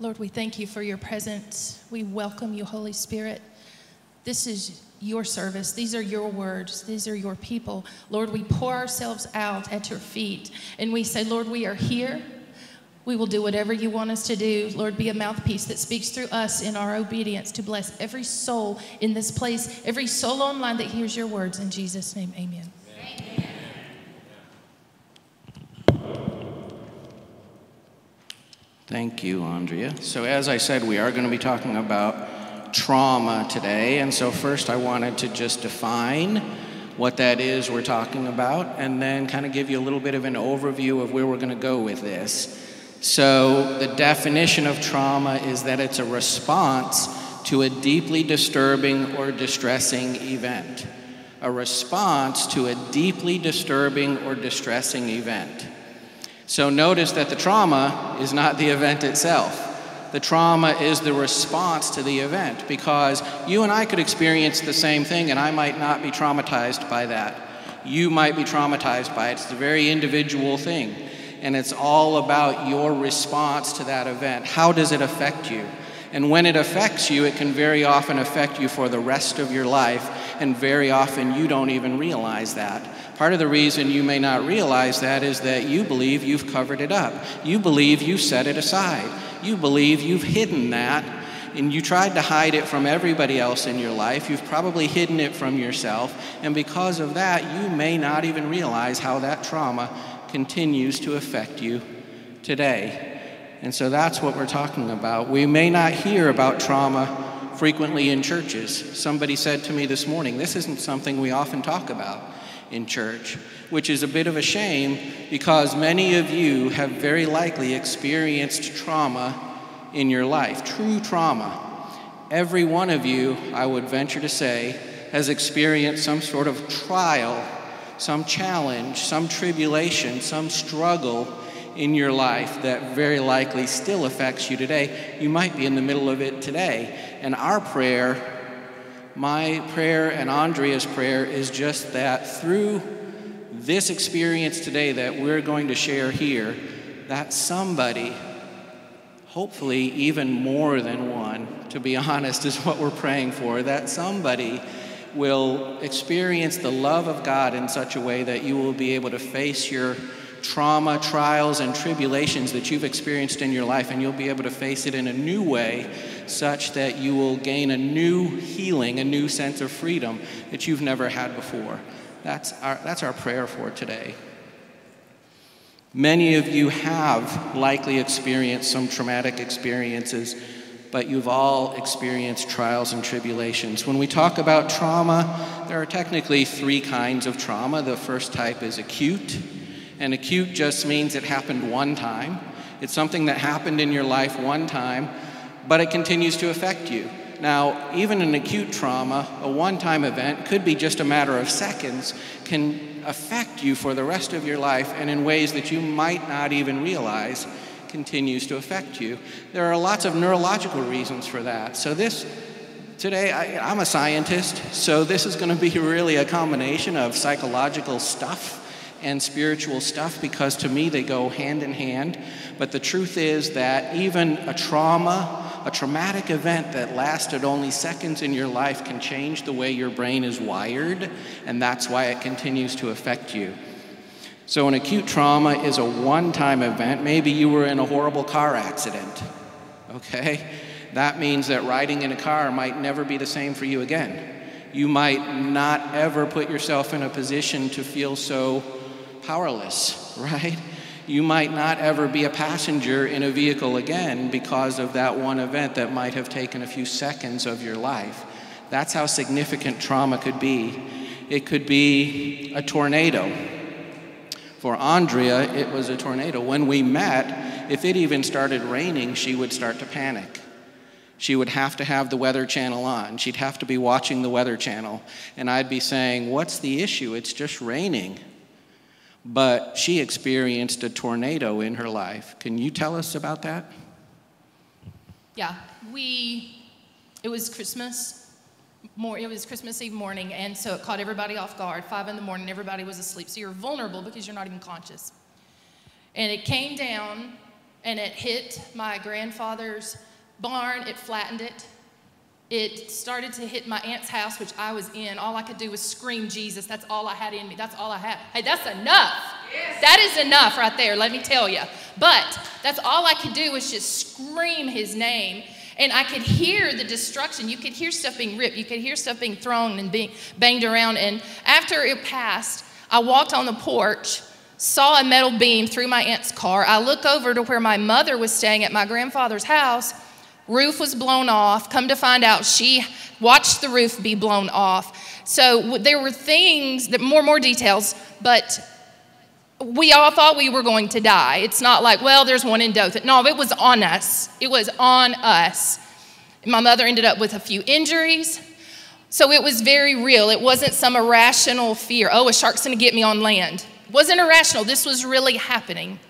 Lord, we thank you for your presence. We welcome you, Holy Spirit. This is your service. These are your words. These are your people. Lord, we pour ourselves out at your feet and we say, Lord, we are here. We will do whatever you want us to do. Lord, be a mouthpiece that speaks through us in our obedience to bless every soul in this place, every soul online that hears your words. In Jesus' name, amen. Thank you, Andrea. So, as I said, we are going to be talking about trauma today. And so, first, I wanted to just define what that is we're talking about and then kind of give you a little bit of an overview of where we're going to go with this. So, the definition of trauma is that it's a response to a deeply disturbing or distressing event. A response to a deeply disturbing or distressing event. So notice that the trauma is not the event itself. The trauma is the response to the event because you and I could experience the same thing and I might not be traumatized by that. You might be traumatized by it. It's a very individual thing. And it's all about your response to that event. How does it affect you? And when it affects you, it can very often affect you for the rest of your life, and very often you don't even realize that. Part of the reason you may not realize that is that you believe you've covered it up. You believe you've set it aside. You believe you've hidden that and you tried to hide it from everybody else in your life. You've probably hidden it from yourself. And because of that, you may not even realize how that trauma continues to affect you today. And so that's what we're talking about. We may not hear about trauma frequently in churches. Somebody said to me this morning, this isn't something we often talk about in church, which is a bit of a shame because many of you have very likely experienced trauma in your life, true trauma. Every one of you, I would venture to say, has experienced some sort of trial, some challenge, some tribulation, some struggle in your life that very likely still affects you today. You might be in the middle of it today. And our prayer my prayer and Andrea's prayer is just that through this experience today that we're going to share here, that somebody, hopefully even more than one, to be honest, is what we're praying for, that somebody will experience the love of God in such a way that you will be able to face your trauma, trials, and tribulations that you've experienced in your life, and you'll be able to face it in a new way such that you will gain a new healing, a new sense of freedom that you've never had before. That's our, that's our prayer for today. Many of you have likely experienced some traumatic experiences, but you've all experienced trials and tribulations. When we talk about trauma, there are technically three kinds of trauma. The first type is acute, and acute just means it happened one time. It's something that happened in your life one time, but it continues to affect you. Now, even an acute trauma, a one time event, could be just a matter of seconds, can affect you for the rest of your life and in ways that you might not even realize continues to affect you. There are lots of neurological reasons for that. So, this today, I, am a scientist, so this is going to be really a combination of psychological stuff and spiritual stuff because to me they go hand in hand. But the truth is that even a trauma, a traumatic event that lasted only seconds in your life can change the way your brain is wired, and that's why it continues to affect you. So, an acute trauma is a one time event. Maybe you were in a horrible car accident, okay? That means that riding in a car might never be the same for you again. You might not ever put yourself in a position to feel so powerless, right? You might not ever be a passenger in a vehicle again because of that one event that might have taken a few seconds of your life. That's how significant trauma could be. It could be a tornado. For Andrea, it was a tornado. When we met, if it even started raining, she would start to panic. She would have to have the Weather Channel on. She'd have to be watching the Weather Channel. And I'd be saying, What's the issue? It's just raining but she experienced a tornado in her life. Can you tell us about that? Yeah, we, it was Christmas. More, it was Christmas Eve morning, and so it caught everybody off guard. Five in the morning, everybody was asleep. So you're vulnerable because you're not even conscious. And it came down and it hit my grandfather's barn. It flattened it. It started to hit my aunt's house, which I was in. All I could do was scream Jesus. That's all I had in me. That's all I had. Hey, that's enough. Yes. That is enough right there, let me tell you. But that's all I could do was just scream his name. And I could hear the destruction. You could hear stuff being ripped. You could hear stuff being thrown and being banged around. And after it passed, I walked on the porch, saw a metal beam through my aunt's car. I look over to where my mother was staying at my grandfather's house Roof was blown off. Come to find out, she watched the roof be blown off. So there were things that more more details, but we all thought we were going to die. It's not like, well, there's one in Dothan. No, it was on us. It was on us. My mother ended up with a few injuries. So it was very real. It wasn't some irrational fear. Oh, a shark's going to get me on land. It wasn't irrational. This was really happening.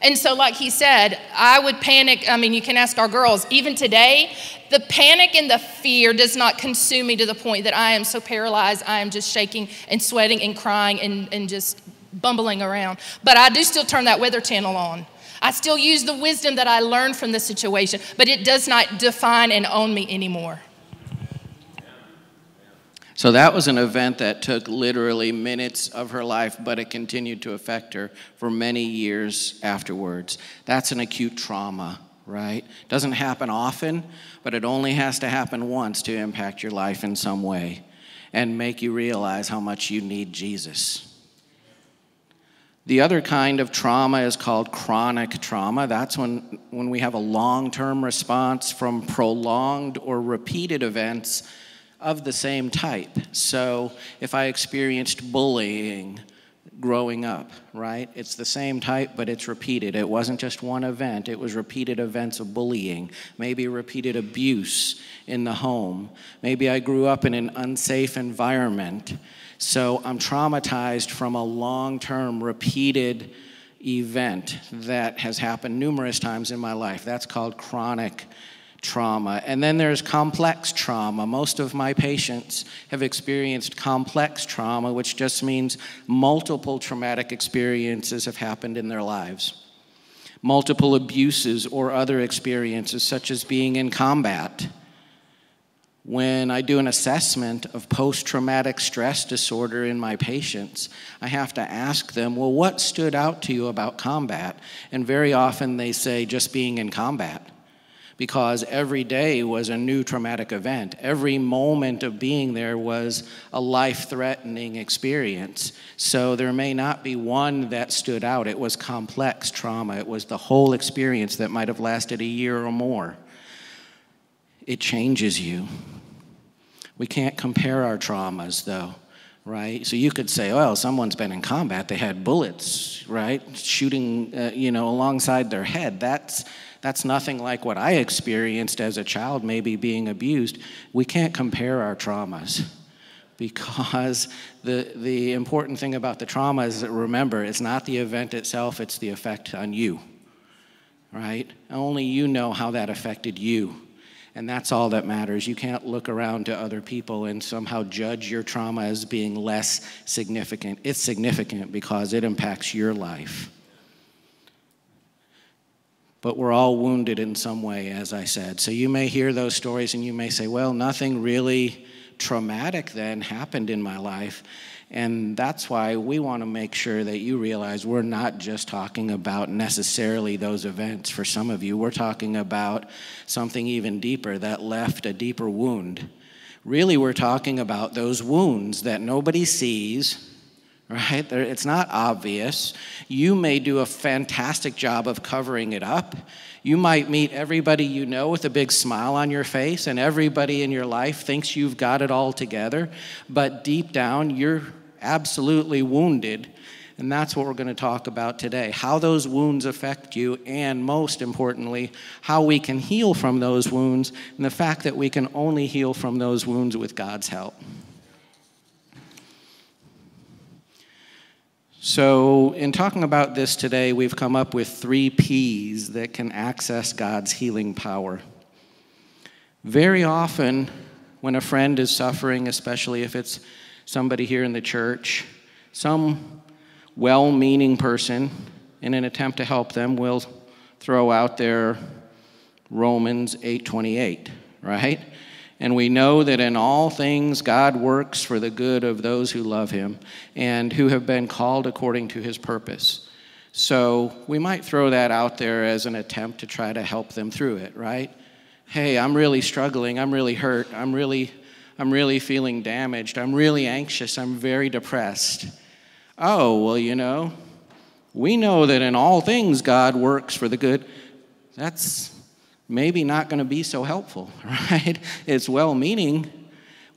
And so, like he said, I would panic. I mean, you can ask our girls. Even today, the panic and the fear does not consume me to the point that I am so paralyzed, I am just shaking and sweating and crying and, and just bumbling around. But I do still turn that weather channel on. I still use the wisdom that I learned from the situation, but it does not define and own me anymore. So that was an event that took literally minutes of her life, but it continued to affect her for many years afterwards. That's an acute trauma, right? Doesn't happen often, but it only has to happen once to impact your life in some way and make you realize how much you need Jesus. The other kind of trauma is called chronic trauma. That's when, when we have a long term response from prolonged or repeated events of the same type. So if I experienced bullying growing up, right? It's the same type, but it's repeated. It wasn't just one event, it was repeated events of bullying, maybe repeated abuse in the home. Maybe I grew up in an unsafe environment. So I'm traumatized from a long term, repeated event that has happened numerous times in my life. That's called chronic trauma. And then there's complex trauma. Most of my patients have experienced complex trauma, which just means multiple traumatic experiences have happened in their lives. Multiple abuses or other experiences, such as being in combat. When I do an assessment of post traumatic stress disorder in my patients, I have to ask them, Well, what stood out to you about combat? And very often they say, Just being in combat because every day was a new traumatic event. Every moment of being there was a life threatening experience. So there may not be one that stood out. It was complex trauma, it was the whole experience that might have lasted a year or more. It changes you. We can't compare our traumas, though right? So you could say, well, someone's been in combat, they had bullets, right, shooting, uh, you know, alongside their head. That's that's nothing like what I experienced as a child, maybe being abused. We can't compare our traumas because the, the important thing about the trauma is that remember, it's not the event itself, it's the effect on you, right? Only you know how that affected you. And that's all that matters. You can't look around to other people and somehow judge your trauma as being less significant. It's significant because it impacts your life. But we're all wounded in some way, as I said. So you may hear those stories and you may say, well, nothing really traumatic then happened in my life. And that's why we want to make sure that you realize we're not just talking about necessarily those events. For some of you, we're talking about something even deeper that left a deeper wound. Really, we're talking about those wounds that nobody sees, right? It's not obvious. You may do a fantastic job of covering it up. You might meet everybody you know with a big smile on your face, and everybody in your life thinks you've got it all together, but deep down, you're absolutely wounded. And that's what we're going to talk about today how those wounds affect you, and most importantly, how we can heal from those wounds, and the fact that we can only heal from those wounds with God's help. So, in talking about this today, we've come up with three P's that can access God's healing power. Very often, when a friend is suffering, especially if it's somebody here in the church, some well meaning person in an attempt to help them, we'll throw out their Romans 8:28, right? And we know that in all things God works for the good of those who love him and who have been called according to his purpose. So we might throw that out there as an attempt to try to help them through it, right? Hey, I'm really struggling. I'm really hurt. I'm really I'm really feeling damaged. I'm really anxious. I'm very depressed. Oh, well, you know, we know that in all things God works for the good. That's maybe not going to be so helpful, right? It's well meaning.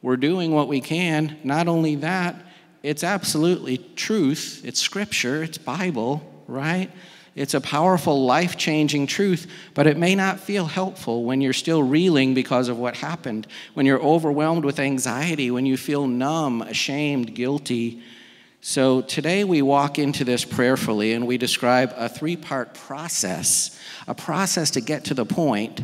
We're doing what we can. Not only that, it's absolutely truth, it's scripture, it's Bible, right? It's a powerful, life changing truth, but it may not feel helpful when you're still reeling because of what happened, when you're overwhelmed with anxiety, when you feel numb, ashamed, guilty. So today we walk into this prayerfully and we describe a three part process, a process to get to the point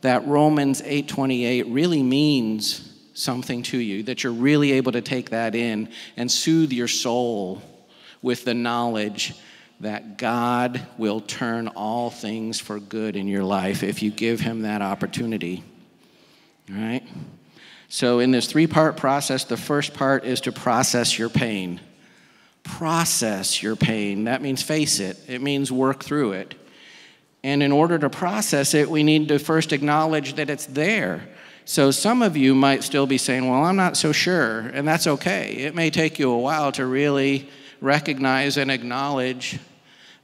that Romans 8:28 really means something to you, that you're really able to take that in and soothe your soul with the knowledge that God will turn all things for good in your life if you give Him that opportunity. All right? So, in this three part process, the first part is to process your pain. Process your pain. That means face it, it means work through it. And in order to process it, we need to first acknowledge that it's there. So, some of you might still be saying, Well, I'm not so sure, and that's okay. It may take you a while to really recognize and acknowledge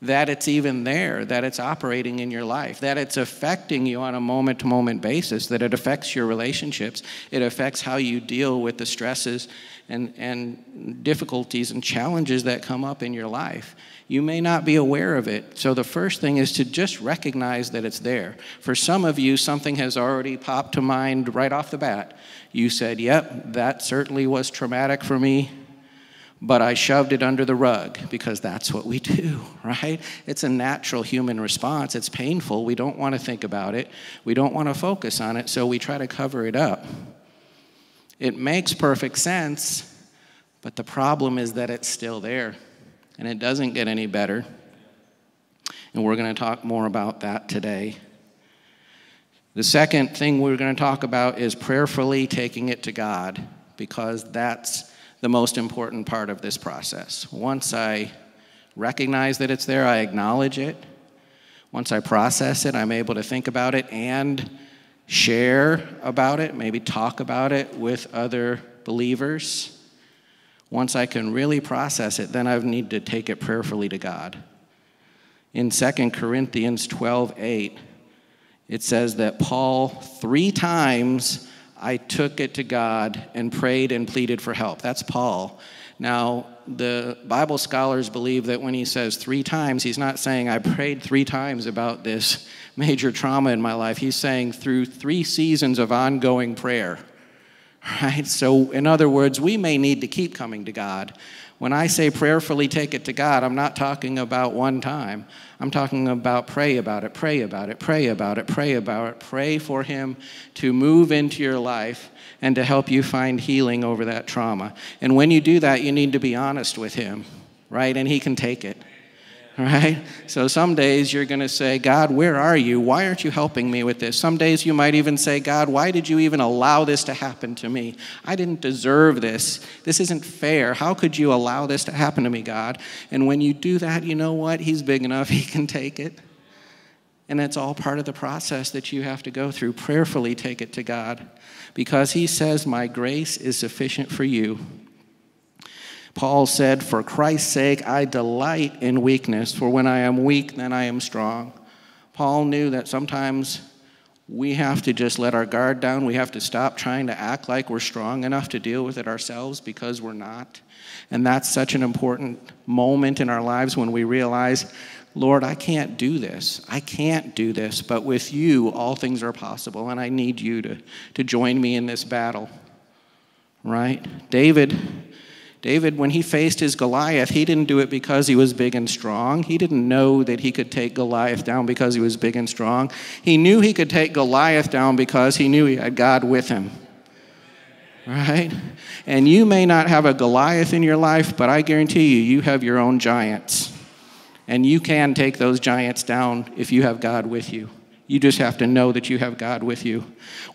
that it's even there, that it's operating in your life, that it's affecting you on a moment to moment basis, that it affects your relationships, it affects how you deal with the stresses and, and difficulties and challenges that come up in your life. You may not be aware of it. So, the first thing is to just recognize that it's there. For some of you, something has already popped to mind right off the bat. You said, Yep, that certainly was traumatic for me but I shoved it under the rug because that's what we do, right? It's a natural human response. It's painful. We don't want to think about it, we don't want to focus on it, so we try to cover it up. It makes perfect sense, but the problem is that it's still there and it doesn't get any better. And we're going to talk more about that today. The second thing we're going to talk about is prayerfully taking it to God because that's the most important part of this process. Once I recognize that it's there, I acknowledge it. Once I process it, I'm able to think about it and share about it, maybe talk about it with other believers. Once I can really process it, then I need to take it prayerfully to God. In 2 Corinthians 12 8, it says that Paul three times I took it to God and prayed and pleaded for help. That's Paul. Now, the Bible scholars believe that when he says three times, he's not saying, I prayed three times about this major trauma in my life. He's saying through three seasons of ongoing prayer. Right? So, in other words, we may need to keep coming to God. When I say prayerfully take it to God, I'm not talking about one time. I'm talking about pray about it, pray about it, pray about it, pray about it. Pray for Him to move into your life and to help you find healing over that trauma. And when you do that, you need to be honest with Him, right? And He can take it right? So some days you're going to say, God, where are you? Why aren't you helping me with this? Some days you might even say, God, why did you even allow this to happen to me? I didn't deserve this. This isn't fair. How could you allow this to happen to me, God? And when you do that, you know what? He's big enough, He can take it. And it's all part of the process that you have to go through. Prayerfully take it to God because He says, My grace is sufficient for you. Paul said, For Christ's sake, I delight in weakness, for when I am weak, then I am strong. Paul knew that sometimes we have to just let our guard down. We have to stop trying to act like we're strong enough to deal with it ourselves because we're not. And that's such an important moment in our lives when we realize, Lord, I can't do this. I can't do this, but with you, all things are possible, and I need you to, to join me in this battle. Right? David David, when he faced his Goliath, he didn't do it because he was big and strong. He didn't know that he could take Goliath down because he was big and strong. He knew he could take Goliath down because he knew he had God with him. Right? And you may not have a Goliath in your life, but I guarantee you, you have your own giants. And you can take those giants down if you have God with you. You just have to know that you have God with you.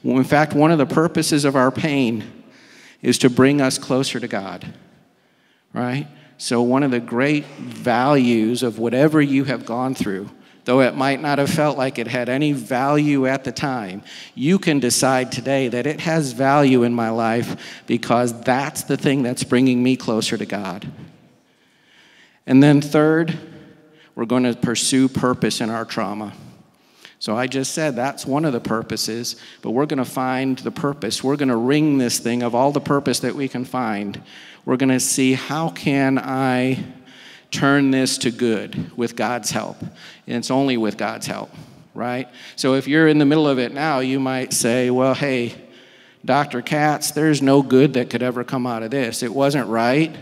In fact, one of the purposes of our pain is to bring us closer to God, right? So, one of the great values of whatever you have gone through, though it might not have felt like it had any value at the time, you can decide today that it has value in my life because that's the thing that's bringing me closer to God. And then, third, we're going to pursue purpose in our trauma. So I just said that's one of the purposes, but we're going to find the purpose. We're going to wring this thing of all the purpose that we can find. We're going to see how can I turn this to good with God's help. And it's only with God's help, right? So if you're in the middle of it now, you might say, well, hey, Dr. Katz, there's no good that could ever come out of this. It wasn't right.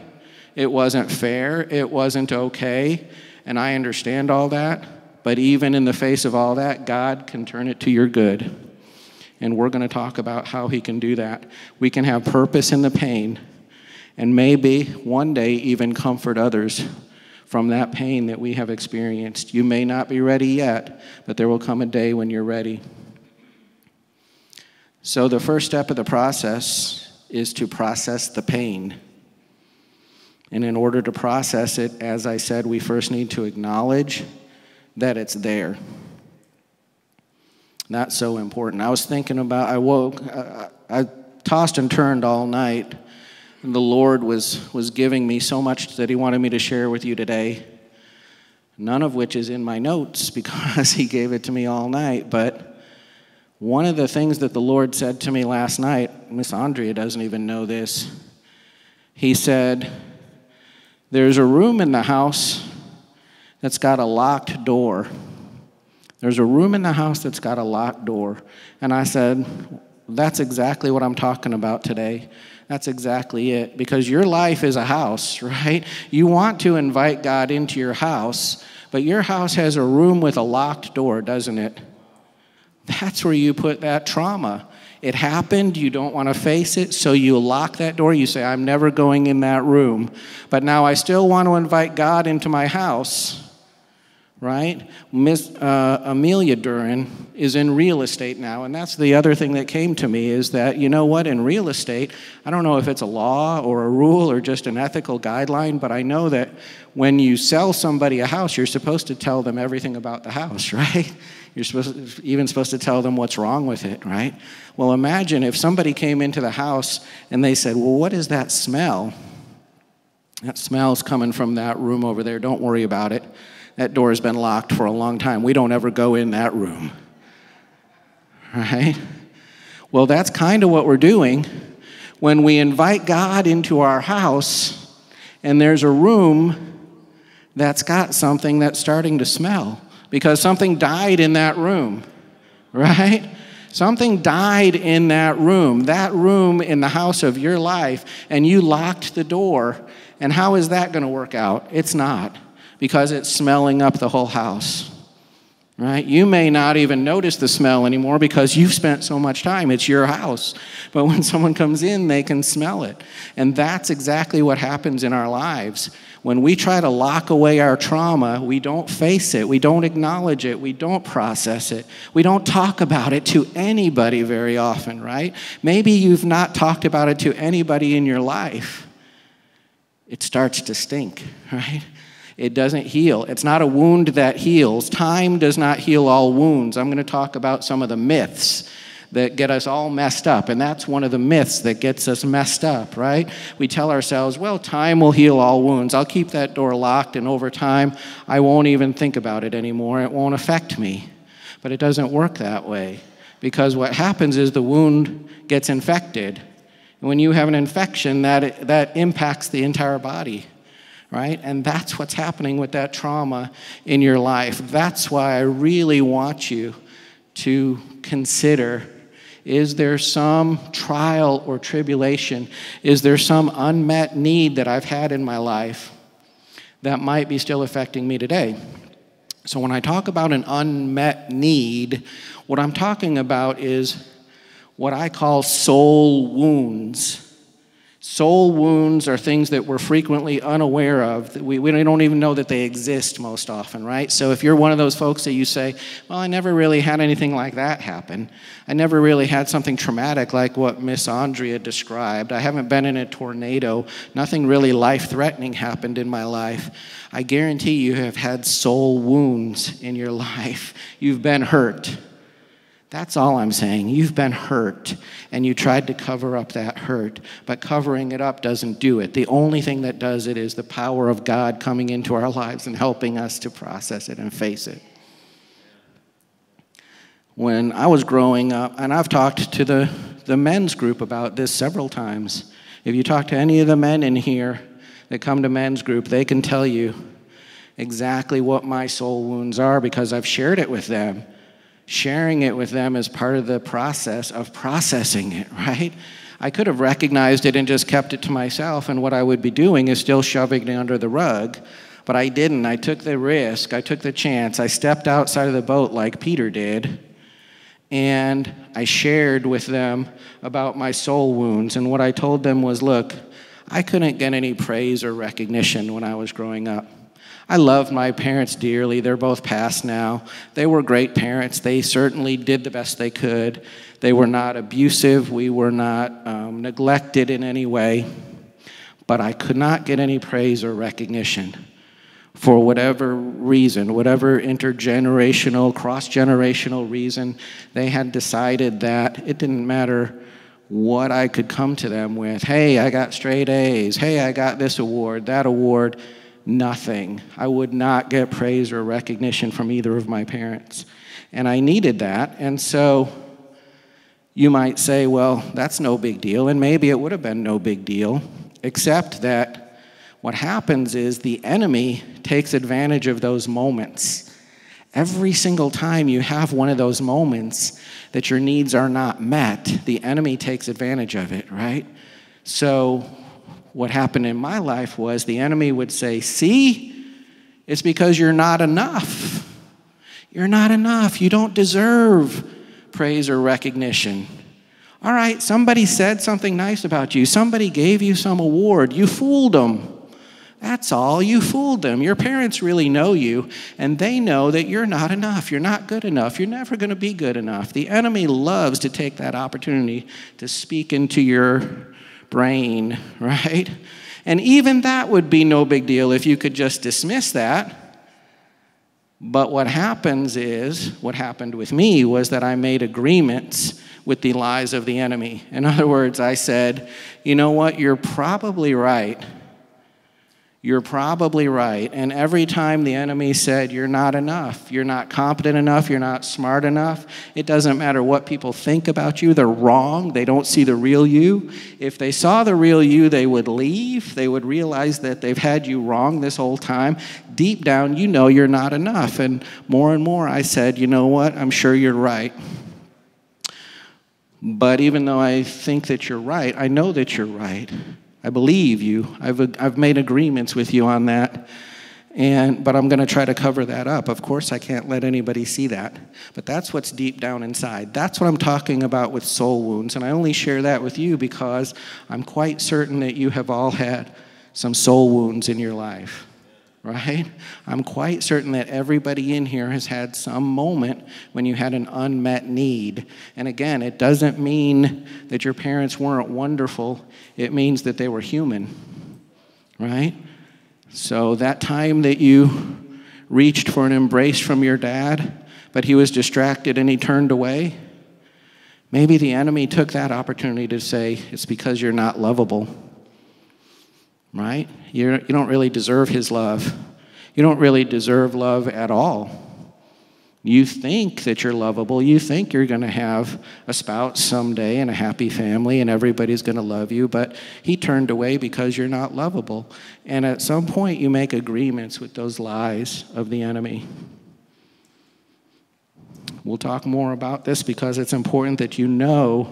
It wasn't fair. It wasn't okay. And I understand all that. But even in the face of all that, God can turn it to your good. And we're going to talk about how He can do that. We can have purpose in the pain, and maybe one day even comfort others from that pain that we have experienced. You may not be ready yet, but there will come a day when you're ready. So, the first step of the process is to process the pain. And in order to process it, as I said, we first need to acknowledge that it's there. Not so important. I was thinking about, I woke, I, I tossed and turned all night, the Lord was, was giving me so much that He wanted me to share with you today. None of which is in my notes because He gave it to me all night. But one of the things that the Lord said to me last night, Miss Andrea doesn't even know this. He said, There's a room in the house that's got a locked door. There's a room in the house that's got a locked door. And I said, That's exactly what I'm talking about today. That's exactly it. Because your life is a house, right? You want to invite God into your house, but your house has a room with a locked door, doesn't it? That's where you put that trauma. It happened, you don't want to face it, so you lock that door. You say, I'm never going in that room. But now I still want to invite God into my house right? Miss uh, Amelia Duren is in real estate now, and that's the other thing that came to me is that you know what? In real estate, I don't know if it's a law or a rule or just an ethical guideline, but I know that when you sell somebody a house, you're supposed to tell them everything about the house, right? You're supposed to, even supposed to tell them what's wrong with it, right? Well, imagine if somebody came into the house and they said, "Well, what is that smell?" That smell's coming from that room over there. Don't worry about it. That door has been locked for a long time. We don't ever go in that room. Right? Well, that's kind of what we're doing when we invite God into our house and there's a room that's got something that's starting to smell because something died in that room, right? Something died in that room, that room in the house of your life, and you locked the door. And how is that going to work out? It's not because it's smelling up the whole house. Right? You may not even notice the smell anymore because you've spent so much time. It's your house. But when someone comes in, they can smell it. And that's exactly what happens in our lives. When we try to lock away our trauma, we don't face it, we don't acknowledge it, we don't process it, we don't talk about it to anybody very often, right? Maybe you've not talked about it to anybody in your life. It starts to stink, right? It doesn't heal. It's not a wound that heals. Time does not heal all wounds. I'm going to talk about some of the myths that get us all messed up. And that's one of the myths that gets us messed up, right? We tell ourselves, well, time will heal all wounds. I'll keep that door locked, and over time, I won't even think about it anymore. It won't affect me. But it doesn't work that way because what happens is the wound gets infected. And when you have an infection, that, that impacts the entire body right? And that's what's happening with that trauma in your life. That's why I really want you to consider is there some trial or tribulation? Is there some unmet need that I've had in my life that might be still affecting me today? So, when I talk about an unmet need, what I'm talking about is what I call soul wounds Soul wounds are things that we're frequently unaware of. We, we don't even know that they exist most often, right? So if you're one of those folks that you say, Well, I never really had anything like that happen, I never really had something traumatic like what Miss Andrea described, I haven't been in a tornado, nothing really life threatening happened in my life. I guarantee you have had soul wounds in your life. You've been hurt. That's all I'm saying. You've been hurt and you tried to cover up that hurt, but covering it up doesn't do it. The only thing that does it is the power of God coming into our lives and helping us to process it and face it. When I was growing up, and I've talked to the, the men's group about this several times. If you talk to any of the men in here that come to men's group, they can tell you exactly what my soul wounds are because I've shared it with them sharing it with them as part of the process of processing it, right? I could have recognized it and just kept it to myself, and what I would be doing is still shoving it under the rug. But I didn't. I took the risk, I took the chance, I stepped outside of the boat like Peter did, and I shared with them about my soul wounds. And what I told them was look, I couldn't get any praise or recognition when I was growing up. I love my parents dearly. They're both passed now. They were great parents. They certainly did the best they could. They were not abusive. We were not um, neglected in any way. But I could not get any praise or recognition for whatever reason, whatever intergenerational, cross generational reason. They had decided that it didn't matter what I could come to them with. Hey, I got straight A's. Hey, I got this award, that award nothing. I would not get praise or recognition from either of my parents. And I needed that. And so you might say, well, that's no big deal. And maybe it would have been no big deal, except that what happens is the enemy takes advantage of those moments. Every single time you have one of those moments that your needs are not met, the enemy takes advantage of it, right? So what happened in my life was the enemy would say, See, it's because you're not enough. You're not enough. You don't deserve praise or recognition. All right, somebody said something nice about you, somebody gave you some award, you fooled them. That's all. You fooled them. Your parents really know you, and they know that you're not enough. You're not good enough. You're never going to be good enough. The enemy loves to take that opportunity to speak into your brain, right? And even that would be no big deal if you could just dismiss that. But what happens is, what happened with me was that I made agreements with the lies of the enemy. In other words, I said, you know what, you're probably right you're probably right. And every time the enemy said, You're not enough, you're not competent enough, you're not smart enough, it doesn't matter what people think about you, they're wrong. They don't see the real you. If they saw the real you, they would leave. They would realize that they've had you wrong this whole time. Deep down, you know you're not enough. And more and more, I said, You know what? I'm sure you're right. But even though I think that you're right, I know that you're right. I believe you. I've, I've made agreements with you on that. And, but I'm going to try to cover that up. Of course, I can't let anybody see that. But that's what's deep down inside. That's what I'm talking about with soul wounds. And I only share that with you because I'm quite certain that you have all had some soul wounds in your life right? I'm quite certain that everybody in here has had some moment when you had an unmet need. And again, it doesn't mean that your parents weren't wonderful, it means that they were human, right? So that time that you reached for an embrace from your dad, but he was distracted and he turned away. Maybe the enemy took that opportunity to say, It's because you're not lovable right? You're, you don't really deserve his love. You don't really deserve love at all. You think that you're lovable. You think you're going to have a spouse someday and a happy family and everybody's going to love you, but he turned away because you're not lovable. And at some point, you make agreements with those lies of the enemy. We'll talk more about this because it's important that you know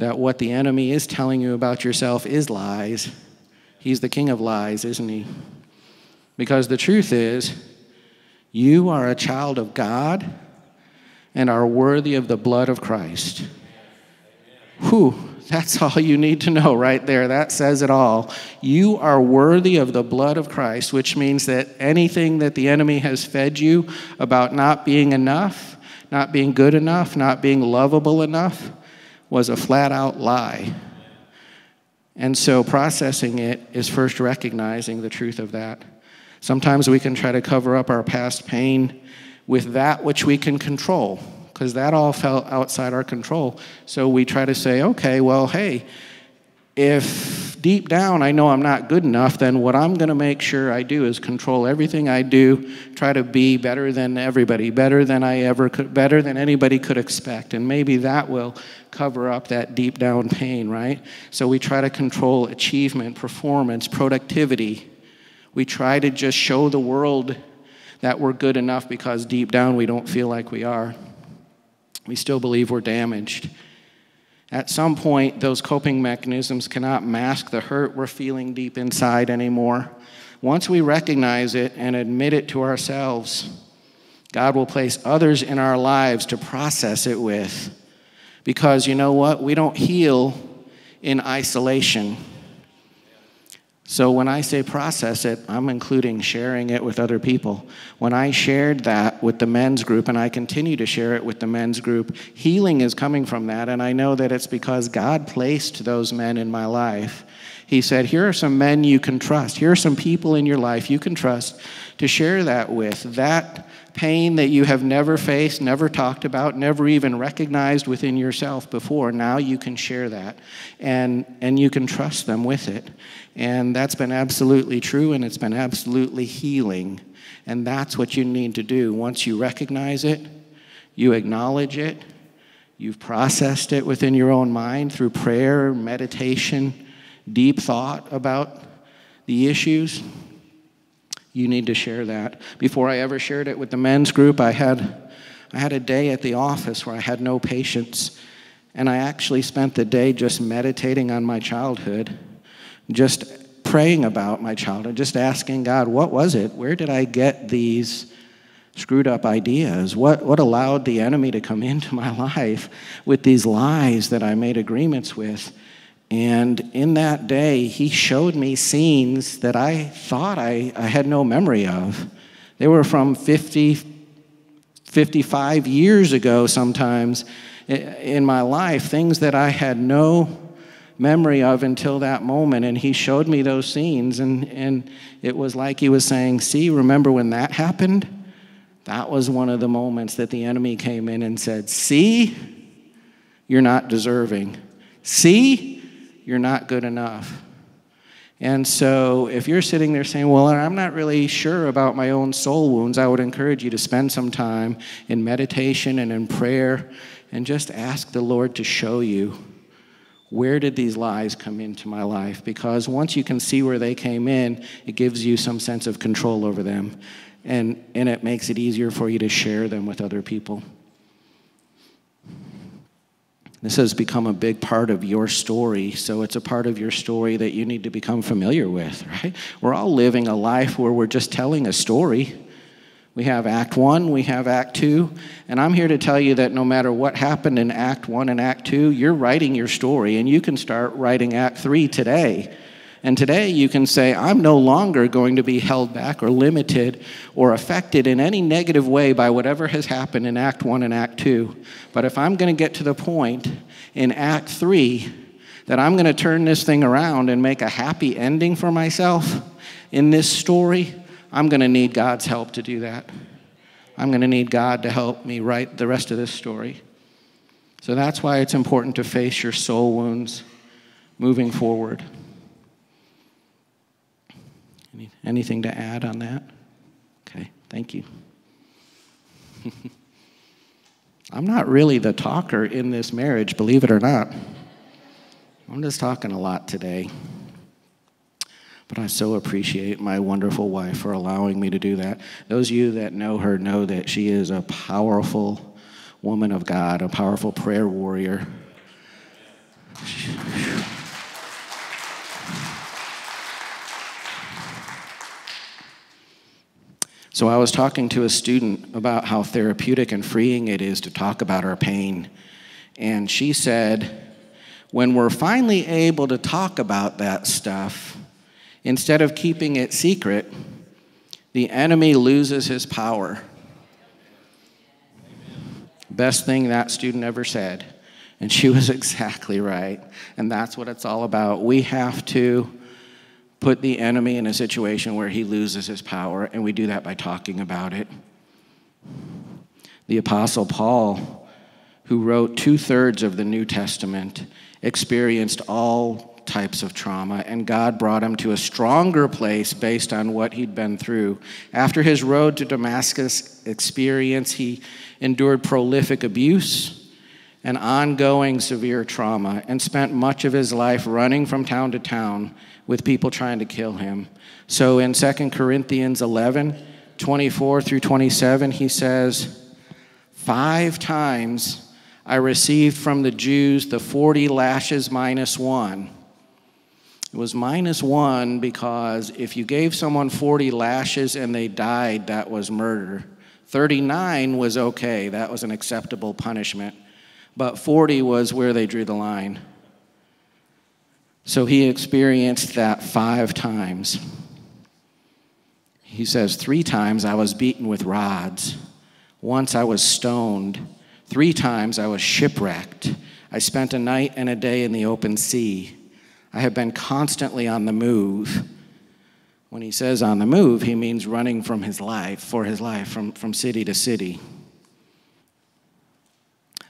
that what the enemy is telling you about yourself is lies. He's the king of lies, isn't he? Because the truth is, you are a child of God and are worthy of the blood of Christ. Whew, That's all you need to know right there. That says it all. You are worthy of the blood of Christ, which means that anything that the enemy has fed you about not being enough, not being good enough, not being lovable enough, was a flat out lie. And so processing it is first recognizing the truth of that. Sometimes we can try to cover up our past pain with that which we can control because that all fell outside our control. So we try to say, okay, well, hey, if deep down I know I'm not good enough, then what I'm going to make sure I do is control everything I do, try to be better than everybody, better than I ever could, better than anybody could expect. And maybe that will cover up that deep down pain, right? So we try to control achievement, performance, productivity. We try to just show the world that we're good enough because deep down we don't feel like we are we still believe we're damaged. At some point, those coping mechanisms cannot mask the hurt we're feeling deep inside anymore. Once we recognize it and admit it to ourselves, God will place others in our lives to process it with. Because you know what? We don't heal in isolation. So when I say process it, I'm including sharing it with other people. When I shared that with the men's group, and I continue to share it with the men's group, healing is coming from that. And I know that it's because God placed those men in my life. He said, Here are some men you can trust. Here are some people in your life you can trust to share that with. That pain that you have never faced, never talked about, never even recognized within yourself before, now you can share that. And, and you can trust them with it. And that's been absolutely true, and it's been absolutely healing. And that's what you need to do. Once you recognize it, you acknowledge it, you've processed it within your own mind through prayer, meditation, deep thought about the issues, you need to share that. Before I ever shared it with the men's group, I had, I had a day at the office where I had no patients. And I actually spent the day just meditating on my childhood just praying about my childhood, just asking God, what was it? Where did I get these screwed up ideas? What, what allowed the enemy to come into my life with these lies that I made agreements with? And in that day, he showed me scenes that I thought I, I had no memory of. They were from 50, 55 years ago, sometimes in my life, things that I had no memory of until that moment. And he showed me those scenes, and, and it was like he was saying, See, remember when that happened? That was one of the moments that the enemy came in and said, See, you're not deserving. See, you're not good enough. And so, if you're sitting there saying, Well, I'm not really sure about my own soul wounds, I would encourage you to spend some time in meditation and in prayer and just ask the Lord to show you where did these lies come into my life? Because once you can see where they came in, it gives you some sense of control over them. And, and it makes it easier for you to share them with other people. This has become a big part of your story, so it's a part of your story that you need to become familiar with, right? We're all living a life where we're just telling a story. We have Act 1, we have Act 2, and I'm here to tell you that no matter what happened in Act 1 and Act 2, you're writing your story, and you can start writing Act 3 today. And today you can say, I'm no longer going to be held back or limited or affected in any negative way by whatever has happened in Act 1 and Act 2. But if I'm going to get to the point in Act 3 that I'm going to turn this thing around and make a happy ending for myself in this story, I'm going to need God's help to do that. I'm going to need God to help me write the rest of this story. So that's why it's important to face your soul wounds moving forward. Any, anything to add on that? Okay, thank you. I'm not really the talker in this marriage, believe it or not. I'm just talking a lot today. But I so appreciate my wonderful wife for allowing me to do that. Those of you that know her know that she is a powerful woman of God, a powerful prayer warrior. So I was talking to a student about how therapeutic and freeing it is to talk about our pain. And she said, when we're finally able to talk about that stuff, instead of keeping it secret, the enemy loses his power. Best thing that student ever said. And she was exactly right. And that's what it's all about. We have to put the enemy in a situation where he loses his power, and we do that by talking about it. The Apostle Paul, who wrote two thirds of the New Testament, experienced all types of trauma, and God brought him to a stronger place based on what he'd been through. After his road to Damascus experience, he endured prolific abuse and ongoing severe trauma and spent much of his life running from town to town with people trying to kill him. So in 2 Corinthians 11, 24 through 27, he says, Five times I received from the Jews the 40 lashes minus one. It was minus one because if you gave someone 40 lashes and they died, that was murder. 39 was okay, that was an acceptable punishment. But 40 was where they drew the line. So he experienced that five times. He says, Three times I was beaten with rods. Once I was stoned. Three times I was shipwrecked. I spent a night and a day in the open sea. I have been constantly on the move. When he says on the move, he means running from his life, for his life, from, from city to city.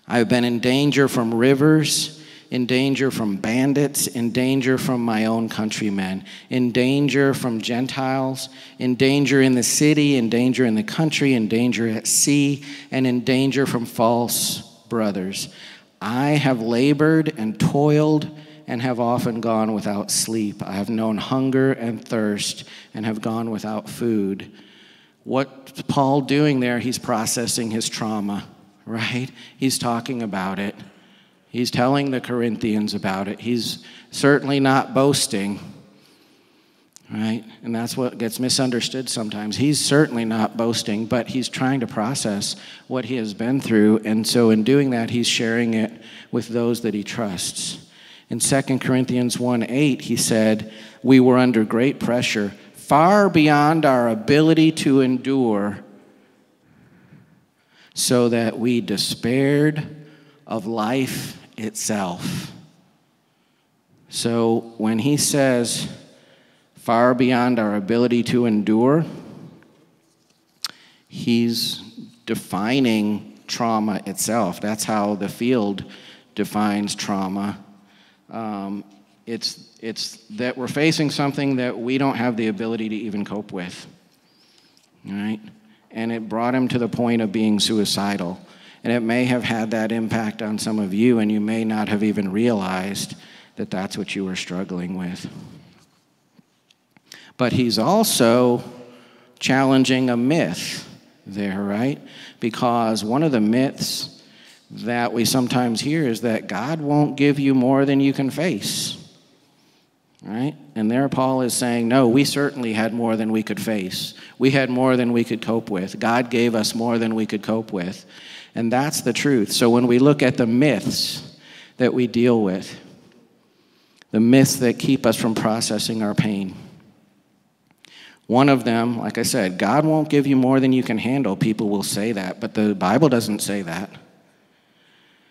I have been in danger from rivers, in danger from bandits, in danger from my own countrymen, in danger from Gentiles, in danger in the city, in danger in the country, in danger at sea, and in danger from false brothers. I have labored and toiled and have often gone without sleep. I have known hunger and thirst and have gone without food. What's Paul doing there? He's processing his trauma, right? He's talking about it. He's telling the Corinthians about it. He's certainly not boasting, right? And that's what gets misunderstood sometimes. He's certainly not boasting, but he's trying to process what he has been through. And so, in doing that, he's sharing it with those that he trusts. In 2 Corinthians 1 8, he said, We were under great pressure, far beyond our ability to endure, so that we despaired of life itself. So when he says, far beyond our ability to endure, he's defining trauma itself. That's how the field defines trauma um, it's, it's that we're facing something that we don't have the ability to even cope with. Right? And it brought him to the point of being suicidal. And it may have had that impact on some of you, and you may not have even realized that that's what you were struggling with. But he's also challenging a myth there, right? Because one of the myths that we sometimes hear is that God won't give you more than you can face. Right? And there Paul is saying, no, we certainly had more than we could face. We had more than we could cope with. God gave us more than we could cope with. And that's the truth. So when we look at the myths that we deal with, the myths that keep us from processing our pain, one of them, like I said, God won't give you more than you can handle. People will say that, but the Bible doesn't say that.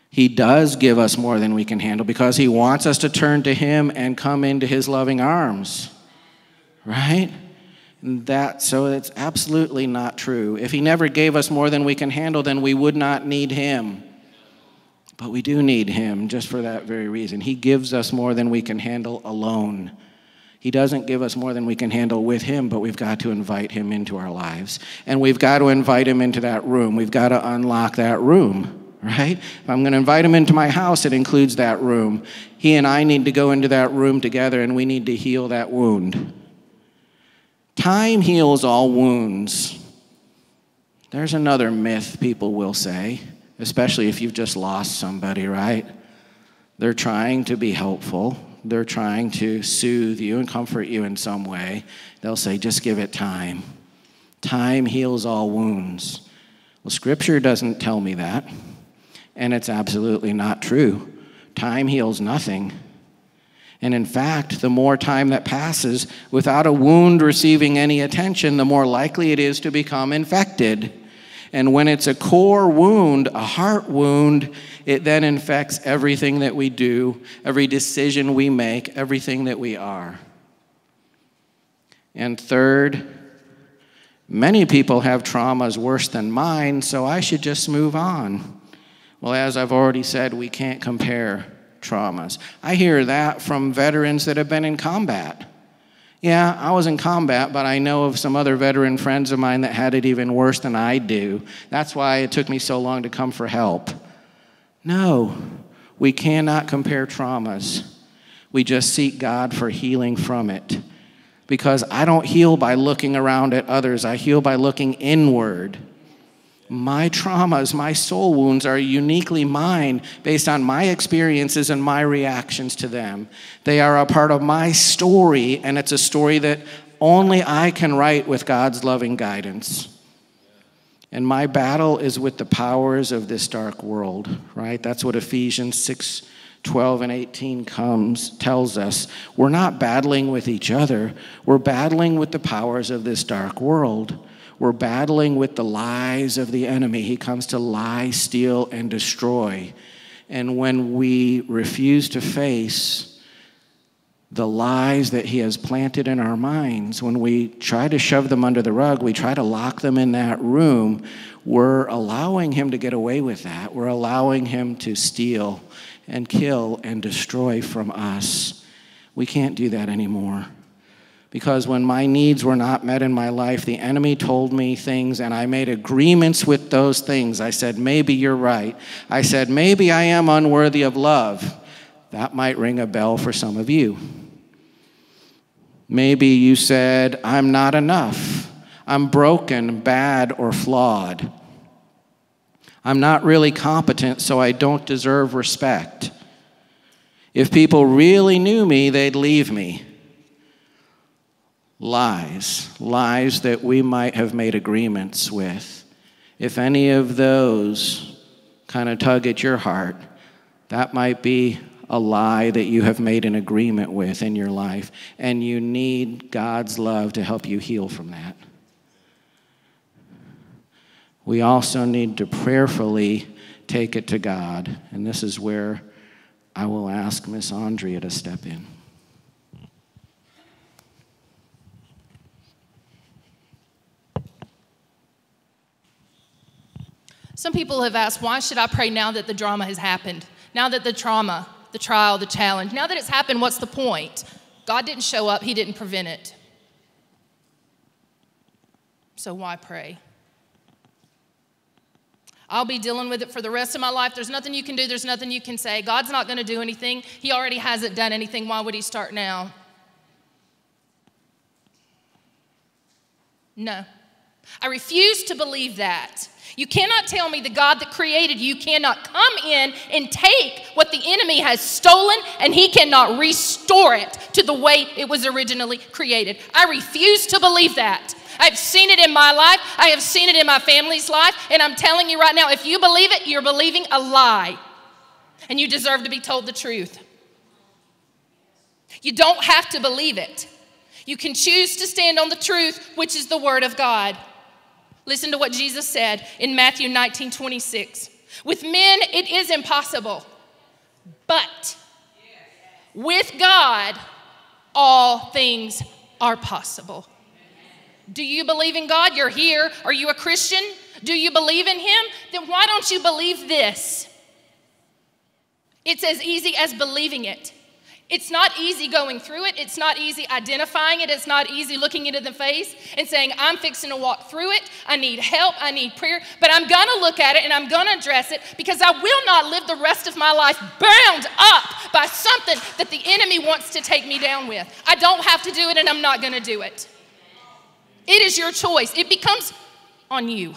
He does give us more than we can handle because He wants us to turn to Him and come into His loving arms. Right? That so it's absolutely not true. If He never gave us more than we can handle, then we would not need Him. But we do need Him just for that very reason. He gives us more than we can handle alone. He doesn't give us more than we can handle with Him, but we've got to invite Him into our lives. And we've got to invite Him into that room. We've got to unlock that room right? If I'm going to invite him into my house, it includes that room. He and I need to go into that room together and we need to heal that wound. Time heals all wounds. There's another myth people will say, especially if you've just lost somebody, right? They're trying to be helpful. They're trying to soothe you and comfort you in some way. They'll say, just give it time. Time heals all wounds. Well, Scripture doesn't tell me that and it's absolutely not true. time heals nothing. And in fact, the more time that passes without a wound receiving any attention, the more likely it is to become infected. And when it's a core wound, a heart wound, it then infects everything that we do, every decision we make, everything that we are. And third, many people have traumas worse than mine, so I should just move on. Well, as I've already said, we can't compare traumas. I hear that from veterans that have been in combat. Yeah, I was in combat, but I know of some other veteran friends of mine that had it even worse than I do. That's why it took me so long to come for help. No, we cannot compare traumas. We just seek God for healing from it. Because I don't heal by looking around at others, I heal by looking inward. My traumas, my soul wounds are uniquely mine based on my experiences and my reactions to them. They are a part of my story, and it's a story that only I can write with God's loving guidance. And my battle is with the powers of this dark world, right? That's what Ephesians 6 12 and 18 comes tells us we're not battling with each other we're battling with the powers of this dark world we're battling with the lies of the enemy. He comes to lie, steal, and destroy. And when we refuse to face the lies that he has planted in our minds, when we try to shove them under the rug, we try to lock them in that room, we're allowing him to get away with that. We're allowing him to steal and kill and destroy from us. We can't do that anymore because when my needs were not met in my life, the enemy told me things and I made agreements with those things. I said, maybe you're right. I said, maybe I am unworthy of love. That might ring a bell for some of you. Maybe you said, I'm not enough. I'm broken, bad, or flawed. I'm not really competent, so I don't deserve respect. If people really knew me, they'd leave me lies, lies that we might have made agreements with. If any of those kind of tug at your heart, that might be a lie that you have made an agreement with in your life, and you need God's love to help you heal from that. We also need to prayerfully take it to God, and this is where I will ask Miss Andrea to step in. Some people have asked, why should I pray now that the drama has happened? Now that the trauma, the trial, the challenge, now that it's happened, what's the point? God didn't show up, He didn't prevent it. So why pray? I'll be dealing with it for the rest of my life. There's nothing you can do, there's nothing you can say. God's not going to do anything. He already hasn't done anything. Why would He start now? No. I refuse to believe that. You cannot tell me the God that created you cannot come in and take what the enemy has stolen and he cannot restore it to the way it was originally created. I refuse to believe that. I've seen it in my life, I have seen it in my family's life, and I'm telling you right now if you believe it, you're believing a lie. And you deserve to be told the truth. You don't have to believe it. You can choose to stand on the truth, which is the Word of God. Listen to what Jesus said in Matthew 19 26. With men, it is impossible, but with God, all things are possible. Do you believe in God? You're here. Are you a Christian? Do you believe in Him? Then why don't you believe this? It's as easy as believing it. It's not easy going through it. It's not easy identifying it. It's not easy looking into the face and saying, I'm fixing to walk through it. I need help. I need prayer. But I'm going to look at it and I'm going to address it because I will not live the rest of my life bound up by something that the enemy wants to take me down with. I don't have to do it and I'm not going to do it. It is your choice, it becomes on you.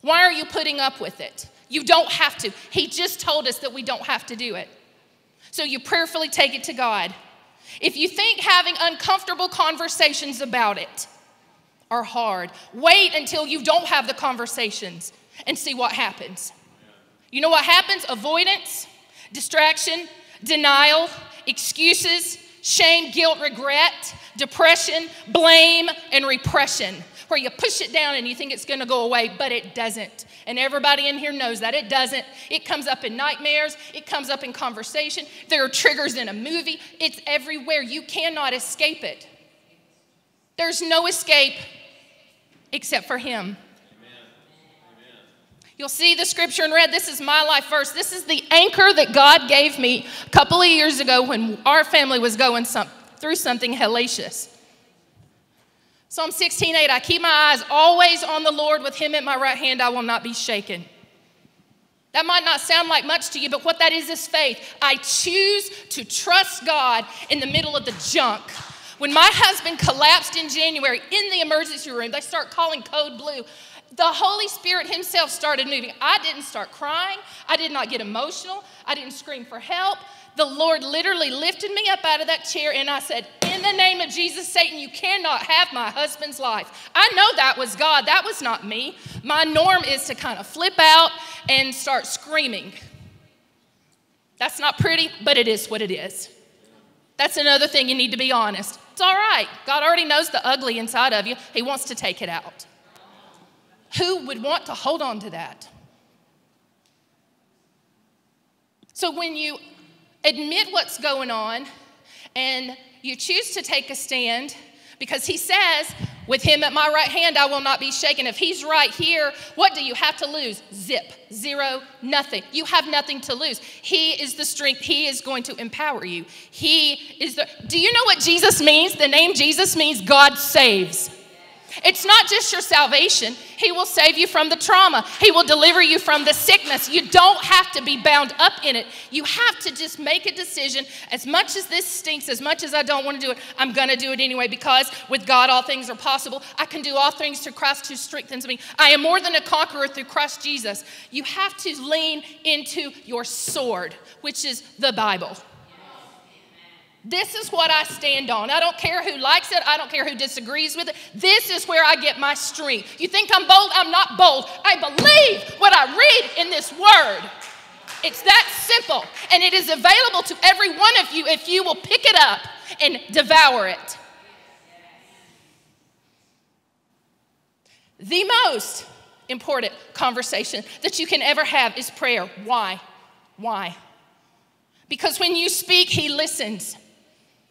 Why are you putting up with it? You don't have to. He just told us that we don't have to do it. So you prayerfully take it to God. If you think having uncomfortable conversations about it are hard, wait until you don't have the conversations and see what happens. You know what happens? Avoidance, distraction, denial, excuses, shame, guilt, regret, depression, blame, and repression. Where you push it down and you think it's gonna go away, but it doesn't. And everybody in here knows that it doesn't. It comes up in nightmares, it comes up in conversation. There are triggers in a movie, it's everywhere. You cannot escape it. There's no escape except for Him. You'll see the scripture in red. This is my life verse. This is the anchor that God gave me a couple of years ago when our family was going some, through something hellacious. Psalm 16:8 I keep my eyes always on the Lord with him at my right hand I will not be shaken. That might not sound like much to you, but what that is is faith. I choose to trust God in the middle of the junk. When my husband collapsed in January in the emergency room, they start calling code blue. The Holy Spirit Himself started moving. I didn't start crying. I did not get emotional. I didn't scream for help. The Lord literally lifted me up out of that chair and I said, In the name of Jesus, Satan, you cannot have my husband's life. I know that was God. That was not me. My norm is to kind of flip out and start screaming. That's not pretty, but it is what it is. That's another thing you need to be honest. It's all right. God already knows the ugly inside of you, He wants to take it out. Who would want to hold on to that? So when you admit what's going on and you choose to take a stand, because he says, With him at my right hand, I will not be shaken. If he's right here, what do you have to lose? Zip, zero, nothing. You have nothing to lose. He is the strength. He is going to empower you. He is the. Do you know what Jesus means? The name Jesus means God saves. It's not just your salvation, He will save you from the trauma, He will deliver you from the sickness. You don't have to be bound up in it. You have to just make a decision. As much as this stinks, as much as I don't want to do it, I'm going to do it anyway because with God all things are possible. I can do all things through Christ who strengthens me. I am more than a conqueror through Christ Jesus. You have to lean into your sword, which is the Bible. This is what I stand on. I don't care who likes it, I don't care who disagrees with it. This is where I get my strength. You think I'm bold? I'm not bold. I believe what I read in this word. It's that simple. And it is available to every one of you if you will pick it up and devour it. The most important conversation that you can ever have is prayer. Why? Why? Because when you speak, He listens.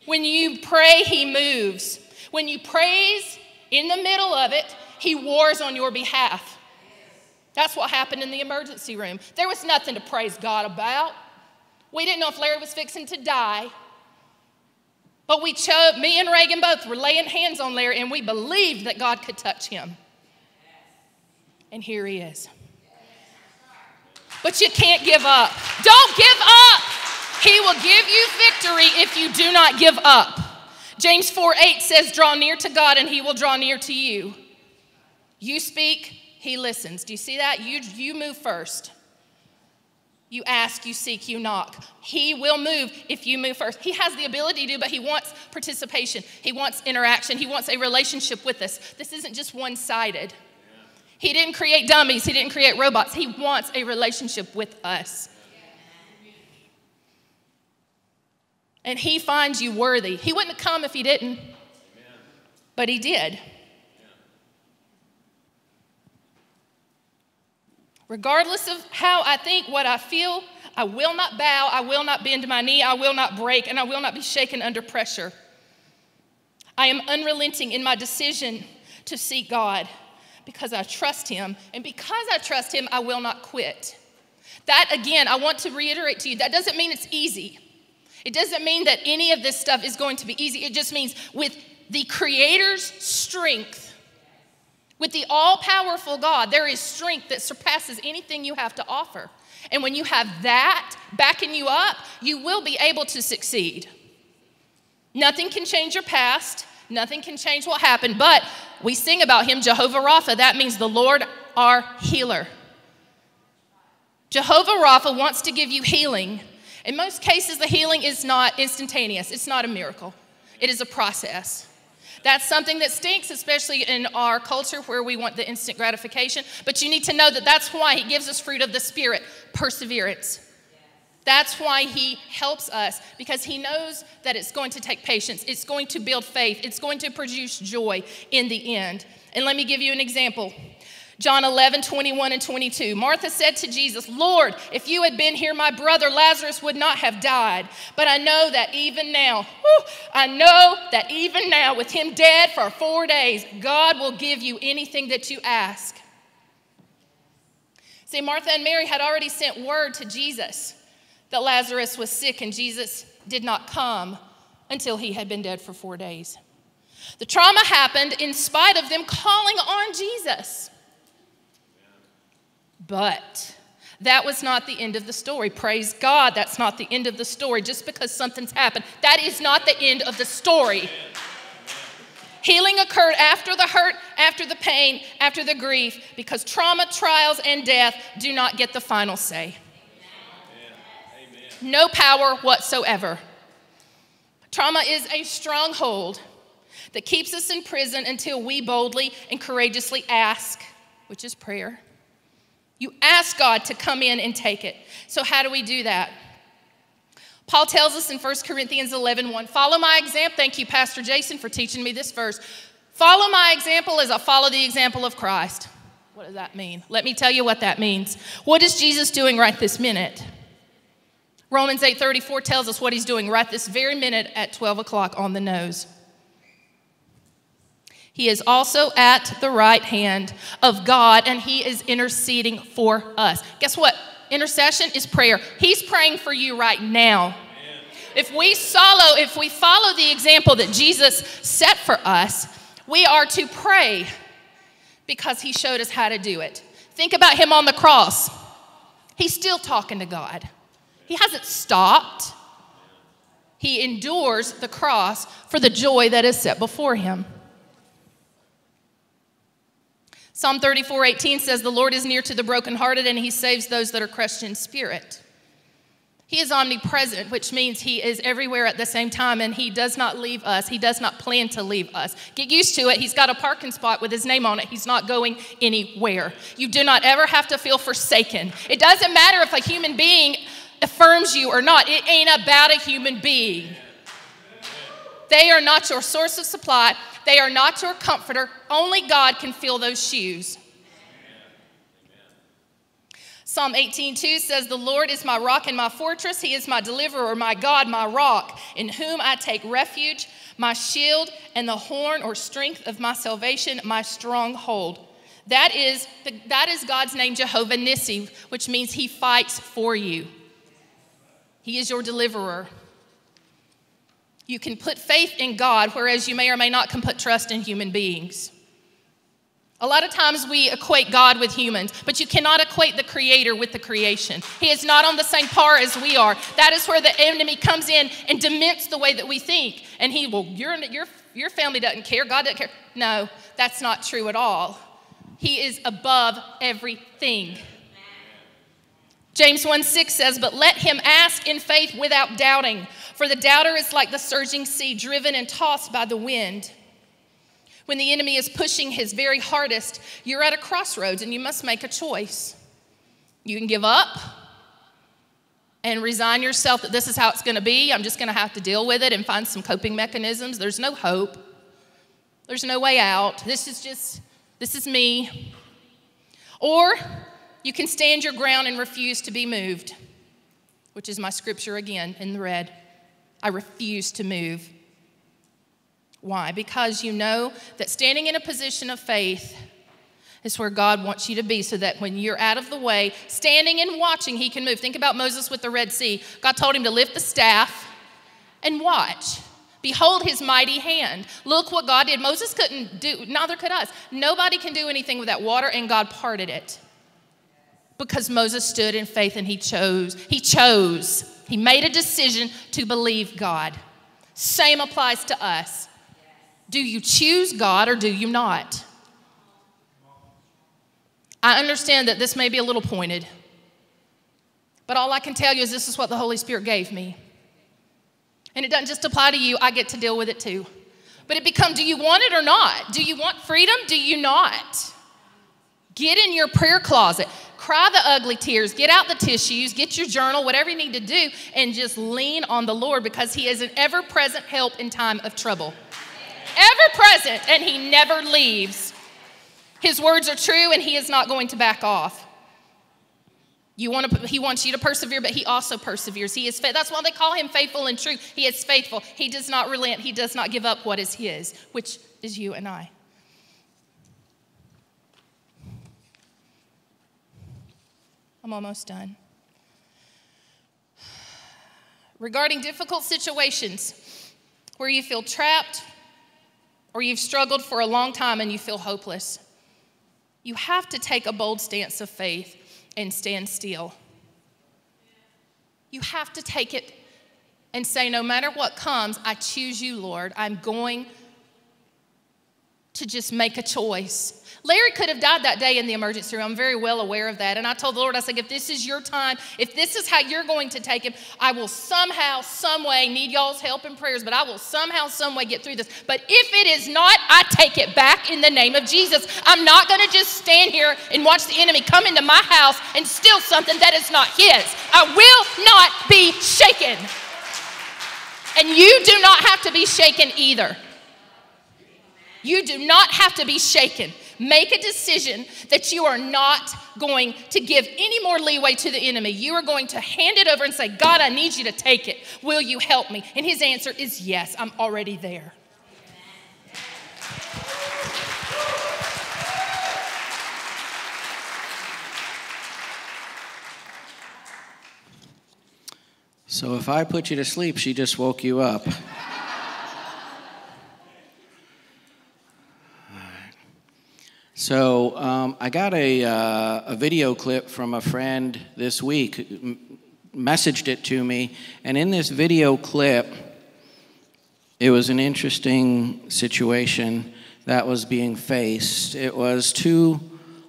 When you pray, He moves. When you praise in the middle of it, He wars on your behalf. That's what happened in the emergency room. There was nothing to praise God about. We didn't know if Larry was fixing to die. But we chose, me and Reagan both were laying hands on Larry, and we believed that God could touch him. And here he is. But you can't give up. Don't give up. He will give you victory if you do not give up. James 4 8 says, Draw near to God and he will draw near to you. You speak, he listens. Do you see that? You, you move first. You ask, you seek, you knock. He will move if you move first. He has the ability to, but he wants participation. He wants interaction. He wants a relationship with us. This isn't just one sided. He didn't create dummies, he didn't create robots. He wants a relationship with us. And he finds you worthy. He wouldn't have come if he didn't, but he did. Regardless of how I think, what I feel, I will not bow, I will not bend my knee, I will not break, and I will not be shaken under pressure. I am unrelenting in my decision to seek God because I trust Him, and because I trust Him, I will not quit. That, again, I want to reiterate to you, that doesn't mean it's easy. It doesn't mean that any of this stuff is going to be easy. It just means with the Creator's strength, with the all powerful God, there is strength that surpasses anything you have to offer. And when you have that backing you up, you will be able to succeed. Nothing can change your past, nothing can change what happened, but we sing about him, Jehovah Rapha. That means the Lord our healer. Jehovah Rapha wants to give you healing in most cases, the healing is not instantaneous, it's not a miracle, it is a process. That's something that stinks, especially in our culture where we want the instant gratification. But you need to know that that's why He gives us fruit of the Spirit perseverance. That's why he helps us because he knows that it's going to take patience, it's going to build faith, it's going to produce joy in the end. And let me give you an example. John 11, 21 and 22. Martha said to Jesus, Lord, if you had been here, my brother Lazarus would not have died. But I know that even now, whew, I know that even now, with him dead for four days, God will give you anything that you ask. See, Martha and Mary had already sent word to Jesus that Lazarus was sick, and Jesus did not come until he had been dead for four days. The trauma happened in spite of them calling on Jesus. But that was not the end of the story. Praise God, that's not the end of the story. Just because something's happened, that is not the end of the story. Healing occurred after the hurt, after the pain, after the grief, because trauma, trials, and death do not get the final say. No power whatsoever. Trauma is a stronghold that keeps us in prison until we boldly and courageously ask, which is prayer. You ask God to come in and take it. So, how do we do that? Paul tells us in 1 Corinthians 11 1, follow my example. Thank you, Pastor Jason, for teaching me this verse. Follow my example as I follow the example of Christ. What does that mean? Let me tell you what that means. What is Jesus doing right this minute? Romans 8:34 tells us what he's doing right this very minute at 12 o'clock on the nose. He is also at the right hand of God and he is interceding for us. Guess what? Intercession is prayer. He's praying for you right now. If we follow, if we follow the example that Jesus set for us, we are to pray because he showed us how to do it. Think about him on the cross. He's still talking to God. He hasn't stopped. He endures the cross for the joy that is set before him. Psalm 34 18 says, The Lord is near to the brokenhearted and he saves those that are crushed in spirit. He is omnipresent, which means he is everywhere at the same time and he does not leave us. He does not plan to leave us. Get used to it. He's got a parking spot with his name on it. He's not going anywhere. You do not ever have to feel forsaken. It doesn't matter if a human being affirms you or not, it ain't about a human being. They are not your source of supply. They are not your comforter. Only God can fill those shoes. Psalm 18:2 says, "The Lord is my rock and my fortress; he is my deliverer, my God, my rock, in whom I take refuge, my shield and the horn or strength of my salvation, my stronghold." That is, the, that is God's name, Jehovah Nissi, which means he fights for you. He is your deliverer. You can put faith in God, whereas you may or may not can put trust in human beings. A lot of times we equate God with humans, but you cannot equate the creator with the creation. He is not on the same par as we are. That is where the enemy comes in and dements the way that we think. And he will, your, your, your family doesn't care, God doesn't care. No, that's not true at all. He is above everything. James 1 6 says, But let him ask in faith without doubting. For the doubter is like the surging sea, driven and tossed by the wind. When the enemy is pushing his very hardest, you're at a crossroads and you must make a choice. You can give up and resign yourself that this is how it's going to be. I'm just going to have to deal with it and find some coping mechanisms. There's no hope. There's no way out. This is just, this is me. Or you can stand your ground and refuse to be moved, which is my scripture again in the red. I refuse to move. Why? Because you know that standing in a position of faith is where God wants you to be so that when you're out of the way, standing and watching, He can move. Think about Moses with the Red Sea. God told him to lift the staff and watch. Behold his mighty hand. Look what God did. Moses couldn't do, neither could us. Nobody can do anything with that water, and God parted it. Because Moses stood in faith and he chose. He chose he made a decision to believe God. Same applies to us. Do you choose God or do you not? I understand that this may be a little pointed, but all I can tell you is this is what the Holy Spirit gave me. And it doesn't just apply to you, I get to deal with it too. But it becomes do you want it or not? Do you want freedom? Do you not? Get in your prayer closet. Cry the ugly tears, get out the tissues, get your journal, whatever you need to do, and just lean on the Lord because He is an ever present help in time of trouble. Ever present, and He never leaves. His words are true, and He is not going to back off. You want to, he wants you to persevere, but he also perseveres. He is that's why they call him faithful and true. He is faithful. He does not relent. He does not give up what is his, which is you and I. I'm almost done. Regarding difficult situations where you feel trapped or you've struggled for a long time and you feel hopeless, you have to take a bold stance of faith and stand still. You have to take it and say, no matter what comes, I choose you, Lord. I'm going to just make a choice. Larry could have died that day in the emergency room. I'm very well aware of that. And I told the Lord, I said, if this is your time, if this is how you're going to take him, I will somehow, some way need y'all's help and prayers, but I will somehow, some way get through this. But if it is not, I take it back in the name of Jesus. I'm not going to just stand here and watch the enemy come into my house and steal something that is not his. I will not be shaken. And you do not have to be shaken either. You do not have to be shaken. Make a decision that you are not going to give any more leeway to the enemy. You are going to hand it over and say, God, I need you to take it. Will you help me? And his answer is yes, I'm already there. So if I put you to sleep, she just woke you up. So um, I got a, uh, a video clip from a friend this week, m- messaged it to me, and in this video clip, it was an interesting situation that was being faced. It was two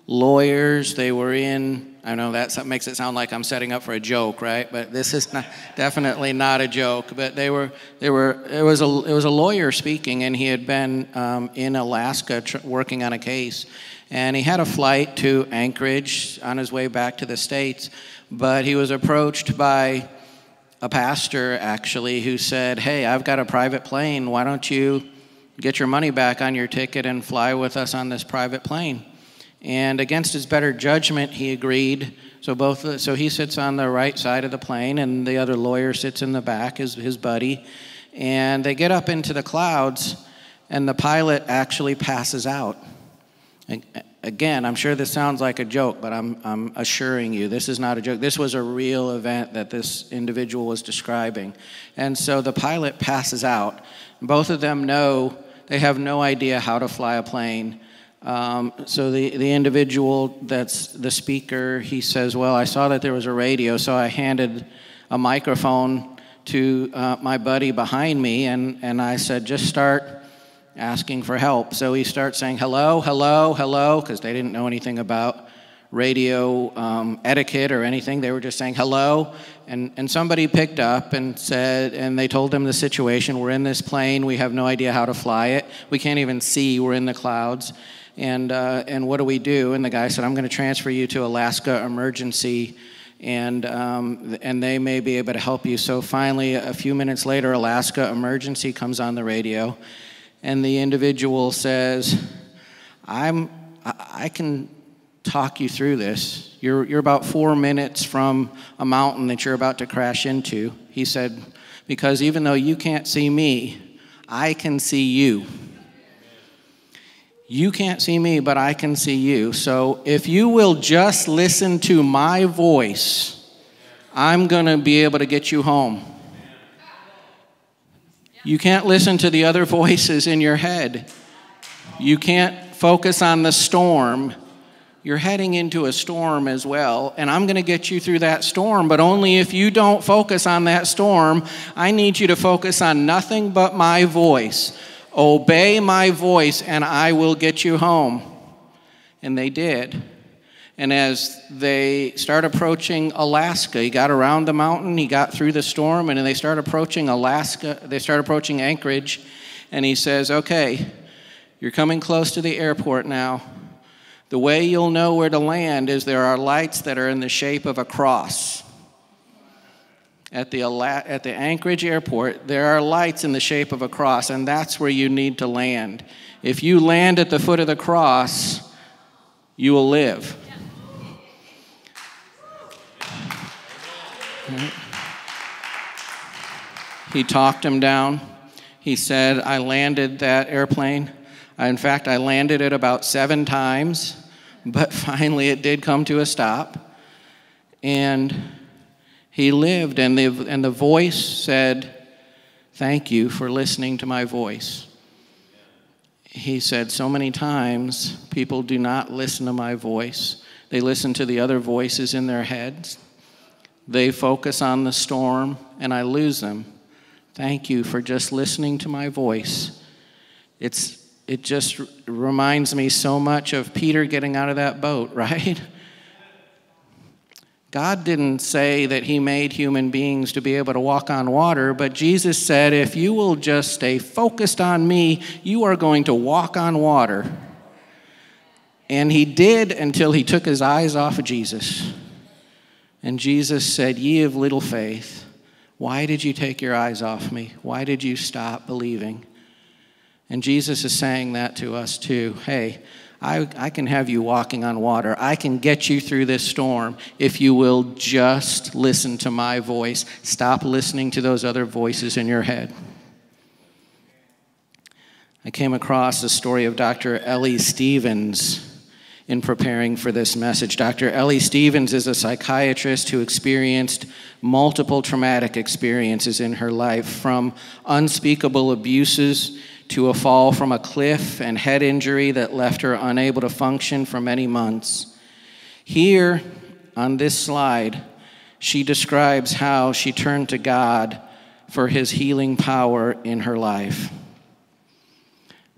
lawyers. They were in I know that makes it sound like I'm setting up for a joke, right? But this is not, definitely not a joke. But they were, they were, it was a, it was a lawyer speaking, and he had been um, in Alaska tr- working on a case, and he had a flight to Anchorage on his way back to the states, but he was approached by a pastor actually who said, "Hey, I've got a private plane. Why don't you get your money back on your ticket and fly with us on this private plane?" And against his better judgment, he agreed. So both, so he sits on the right side of the plane, and the other lawyer sits in the back, his, his buddy. And they get up into the clouds, and the pilot actually passes out. Again, I'm sure this sounds like a joke, but I'm, I'm assuring you this is not a joke. This was a real event that this individual was describing. And so the pilot passes out. Both of them know they have no idea how to fly a plane. Um, so the, the individual that's the speaker, he says, Well, I saw that there was a radio, so I handed a microphone to uh, my buddy behind me, and, and I said, Just start asking for help. So he starts saying, Hello, hello, hello, because they didn't know anything about radio um, etiquette or anything. They were just saying hello. And, and somebody picked up and said, and they told them the situation. We're in this plane. We have no idea how to fly it. We can't even see. We're in the clouds and, uh, and what do we do? And the guy said, I'm going to transfer you to Alaska Emergency, and, um, and they may be able to help you. So finally, a few minutes later, Alaska Emergency comes on the radio, and the individual says, I'm, I can talk you through this. You're, you're about four minutes from a mountain that you're about to crash into. He said, because even though you can't see me, I can see you. You can't see me, but I can see you. So if you will just listen to my voice, I'm going to be able to get you home. You can't listen to the other voices in your head. You can't focus on the storm. You're heading into a storm as well, and I'm going to get you through that storm, but only if you don't focus on that storm. I need you to focus on nothing but my voice. Obey my voice, and I will get you home. And they did. And as they start approaching Alaska, he got around the mountain, he got through the storm, and they start approaching Alaska, they start approaching Anchorage, and he says, Okay, you're coming close to the airport now. The way you'll know where to land is there are lights that are in the shape of a cross. At the, at the Anchorage airport, there are lights in the shape of a cross, and that's where you need to land. If you land at the foot of the cross, you will live. He talked him down. He said, I landed that airplane. In fact, I landed it about seven times, but finally it did come to a stop. And he lived, and the, and the voice said, Thank you for listening to my voice. He said, So many times people do not listen to my voice, they listen to the other voices in their heads. They focus on the storm, and I lose them. Thank you for just listening to my voice. It's, it just reminds me so much of Peter getting out of that boat, right? God didn't say that He made human beings to be able to walk on water, but Jesus said, if you will just stay focused on me, you are going to walk on water. And He did until He took His eyes off of Jesus. And Jesus said, Ye of little faith, why did you take your eyes off me? Why did you stop believing? And Jesus is saying that to us too. Hey, I, I can have you walking on water. I can get you through this storm if you will just listen to my voice. Stop listening to those other voices in your head. I came across the story of Dr. Ellie Stevens in preparing for this message. Dr. Ellie Stevens is a psychiatrist who experienced multiple traumatic experiences in her life, from unspeakable abuses to a fall from a cliff and head injury that left her unable to function for many months. Here on this slide, she describes how she turned to God for his healing power in her life.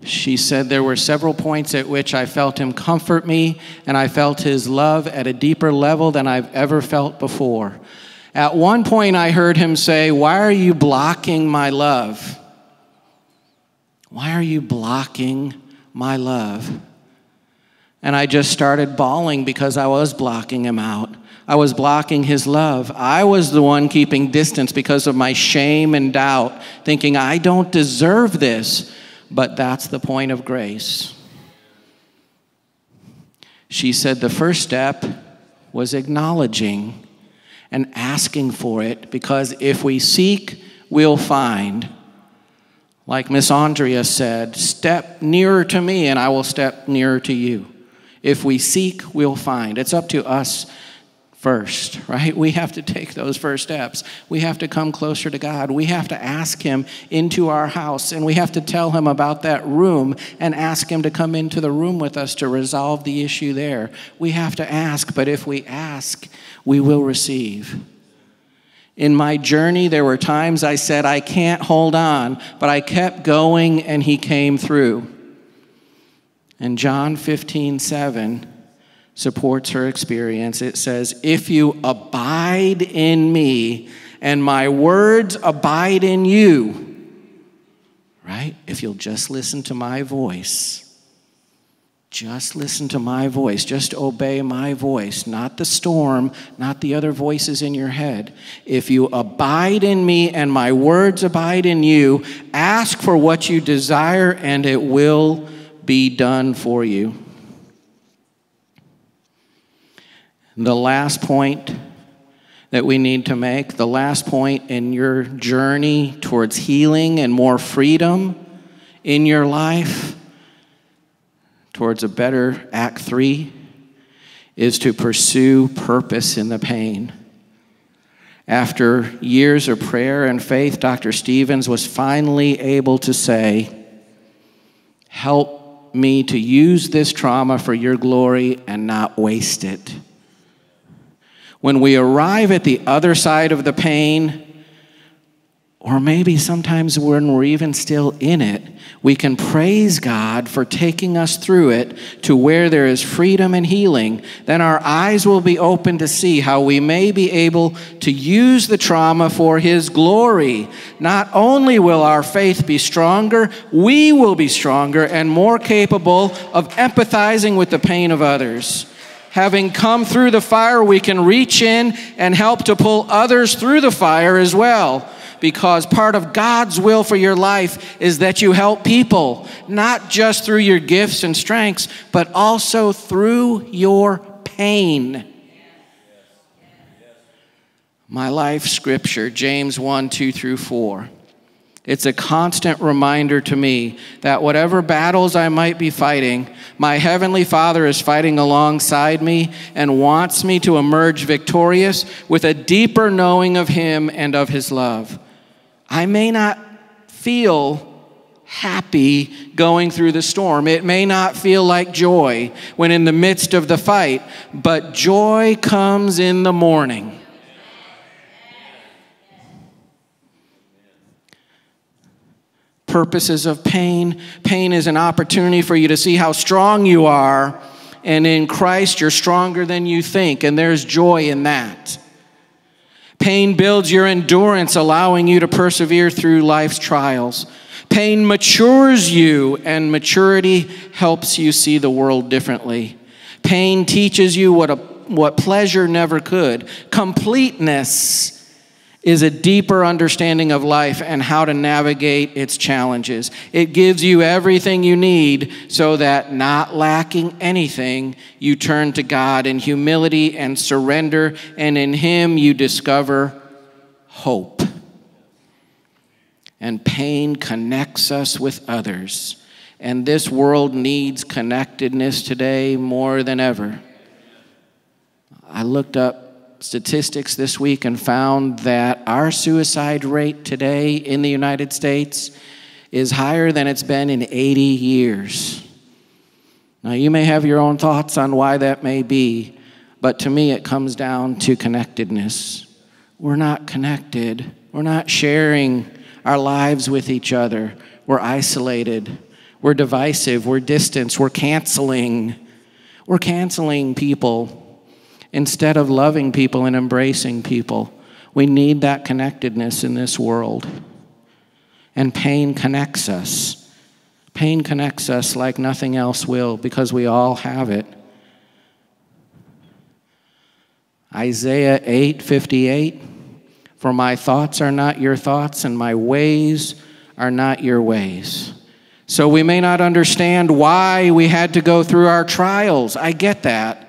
She said, There were several points at which I felt him comfort me, and I felt his love at a deeper level than I've ever felt before. At one point, I heard him say, Why are you blocking my love? Why are you blocking my love? And I just started bawling because I was blocking him out. I was blocking his love. I was the one keeping distance because of my shame and doubt, thinking, I don't deserve this. But that's the point of grace. She said the first step was acknowledging and asking for it because if we seek, we'll find. Like Miss Andrea said, step nearer to me and I will step nearer to you. If we seek, we'll find. It's up to us first, right? We have to take those first steps. We have to come closer to God. We have to ask Him into our house and we have to tell Him about that room and ask Him to come into the room with us to resolve the issue there. We have to ask, but if we ask, we will receive. In my journey, there were times I said, I can't hold on, but I kept going and He came through. And John 15, 7 supports her experience. It says, If you abide in me and my words abide in you, right? If you'll just listen to my voice, just listen to my voice. Just obey my voice, not the storm, not the other voices in your head. If you abide in me and my words abide in you, ask for what you desire and it will be done for you. The last point that we need to make, the last point in your journey towards healing and more freedom in your life, towards a better Act 3, is to pursue purpose in the pain. After years of prayer and faith, Dr. Stevens was finally able to say, Help me to use this trauma for your glory and not waste it. When we arrive at the other side of the pain, or maybe sometimes when we're even still in it, we can praise God for taking us through it to where there is freedom and healing. Then our eyes will be open to see how we may be able to use the trauma for His glory. Not only will our faith be stronger, we will be stronger and more capable of empathizing with the pain of others. Having come through the fire, we can reach in and help to pull others through the fire as well because part of God's will for your life is that you help people, not just through your gifts and strengths, but also through your pain. My life scripture, James 1 2 through 4. It's a constant reminder to me that whatever battles I might be fighting, my Heavenly Father is fighting alongside me and wants me to emerge victorious with a deeper knowing of Him and of His love. I may not feel happy going through the storm. It may not feel like joy when in the midst of the fight, but joy comes in the morning. Purposes of pain. Pain is an opportunity for you to see how strong you are, and in Christ you're stronger than you think, and there's joy in that. Pain builds your endurance, allowing you to persevere through life's trials. Pain matures you, and maturity helps you see the world differently. Pain teaches you what, a, what pleasure never could. Completeness is a deeper understanding of life and how to navigate its challenges. It gives you everything you need so that, not lacking anything, you turn to God in humility and surrender, and in Him you discover hope. And pain connects us with others. And this world needs connectedness today more than ever. I looked up statistics this week and found that our suicide rate today in the United States is higher than it's been in 80 years. Now, you may have your own thoughts on why that may be, but to me, it comes down to connectedness. We're not connected, we're not sharing our lives with each other, we're isolated, we're divisive, we're distant, we're canceling. We're canceling people instead of loving people and embracing people. We need that connectedness in this world. And pain connects us. Pain connects us like nothing else will because we all have it. Isaiah 8:58 For my thoughts are not your thoughts and my ways are not your ways. So we may not understand why we had to go through our trials. I get that.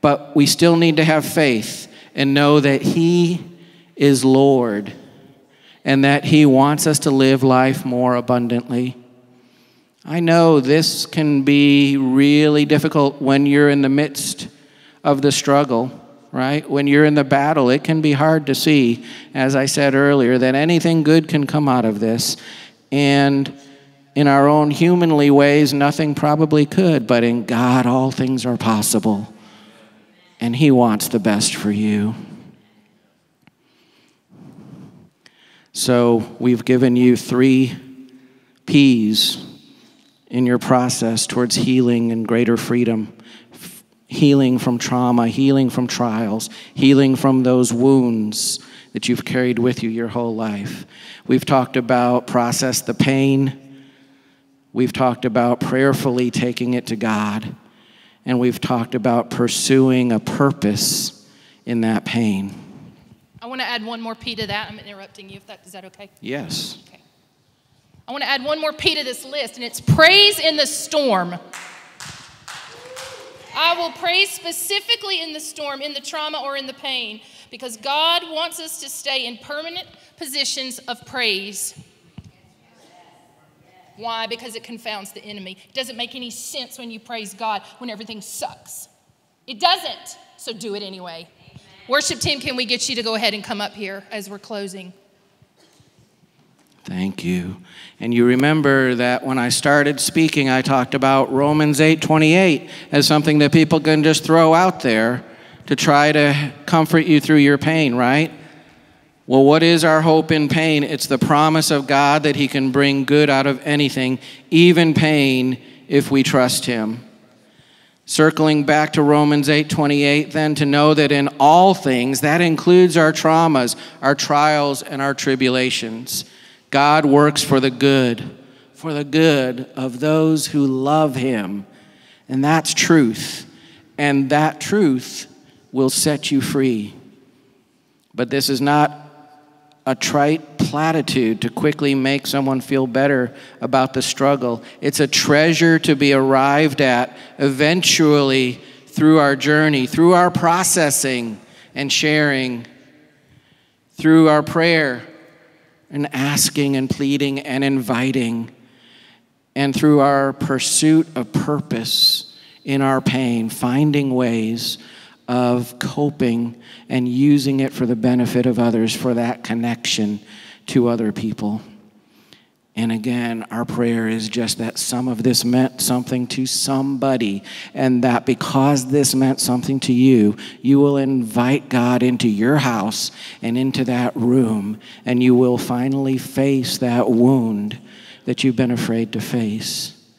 But we still need to have faith and know that He is Lord and that He wants us to live life more abundantly. I know this can be really difficult when you're in the midst of the struggle, right? When you're in the battle, it can be hard to see, as I said earlier, that anything good can come out of this. And in our own humanly ways, nothing probably could, but in God, all things are possible and He wants the best for you. So, we've given you three P's in your process towards healing and greater freedom healing from trauma, healing from trials, healing from those wounds that you've carried with you your whole life. We've talked about process the pain. We've talked about prayerfully taking it to God and we've talked about pursuing a purpose in that pain. I want to add one more P to that. I'm interrupting you. If that is that okay? Yes. Okay. I want to add one more P to this list, and it's praise in the storm. I will praise specifically in the storm, in the trauma, or in the pain, because God wants us to stay in permanent positions of praise. Why? Because it confounds the enemy. It doesn't make any sense when you praise God when everything sucks. It doesn't. So do it anyway. Amen. Worship team, can we get you to go ahead and come up here as we're closing? Thank you. And you remember that when I started speaking, I talked about Romans 8:28 as something that people can just throw out there to try to comfort you through your pain, right? Well, what is our hope in pain? It's the promise of God that He can bring good out of anything, even pain, if we trust Him. Circling back to Romans 8:28 then to know that in all things that includes our traumas, our trials and our tribulations, God works for the good, for the good of those who love him. And that's truth. And that truth will set you free. But this is not a trite platitude to quickly make someone feel better about the struggle. It's a treasure to be arrived at eventually through our journey, through our processing and sharing, through our prayer and asking and pleading and inviting, and through our pursuit of purpose in our pain, finding ways of coping and using it for the benefit of others, for that connection to other people. And again, our prayer is just that some of this meant something to somebody, and that because this meant something to you, you will invite God into your house and into that room, and you will finally face that wound that you've been afraid to face.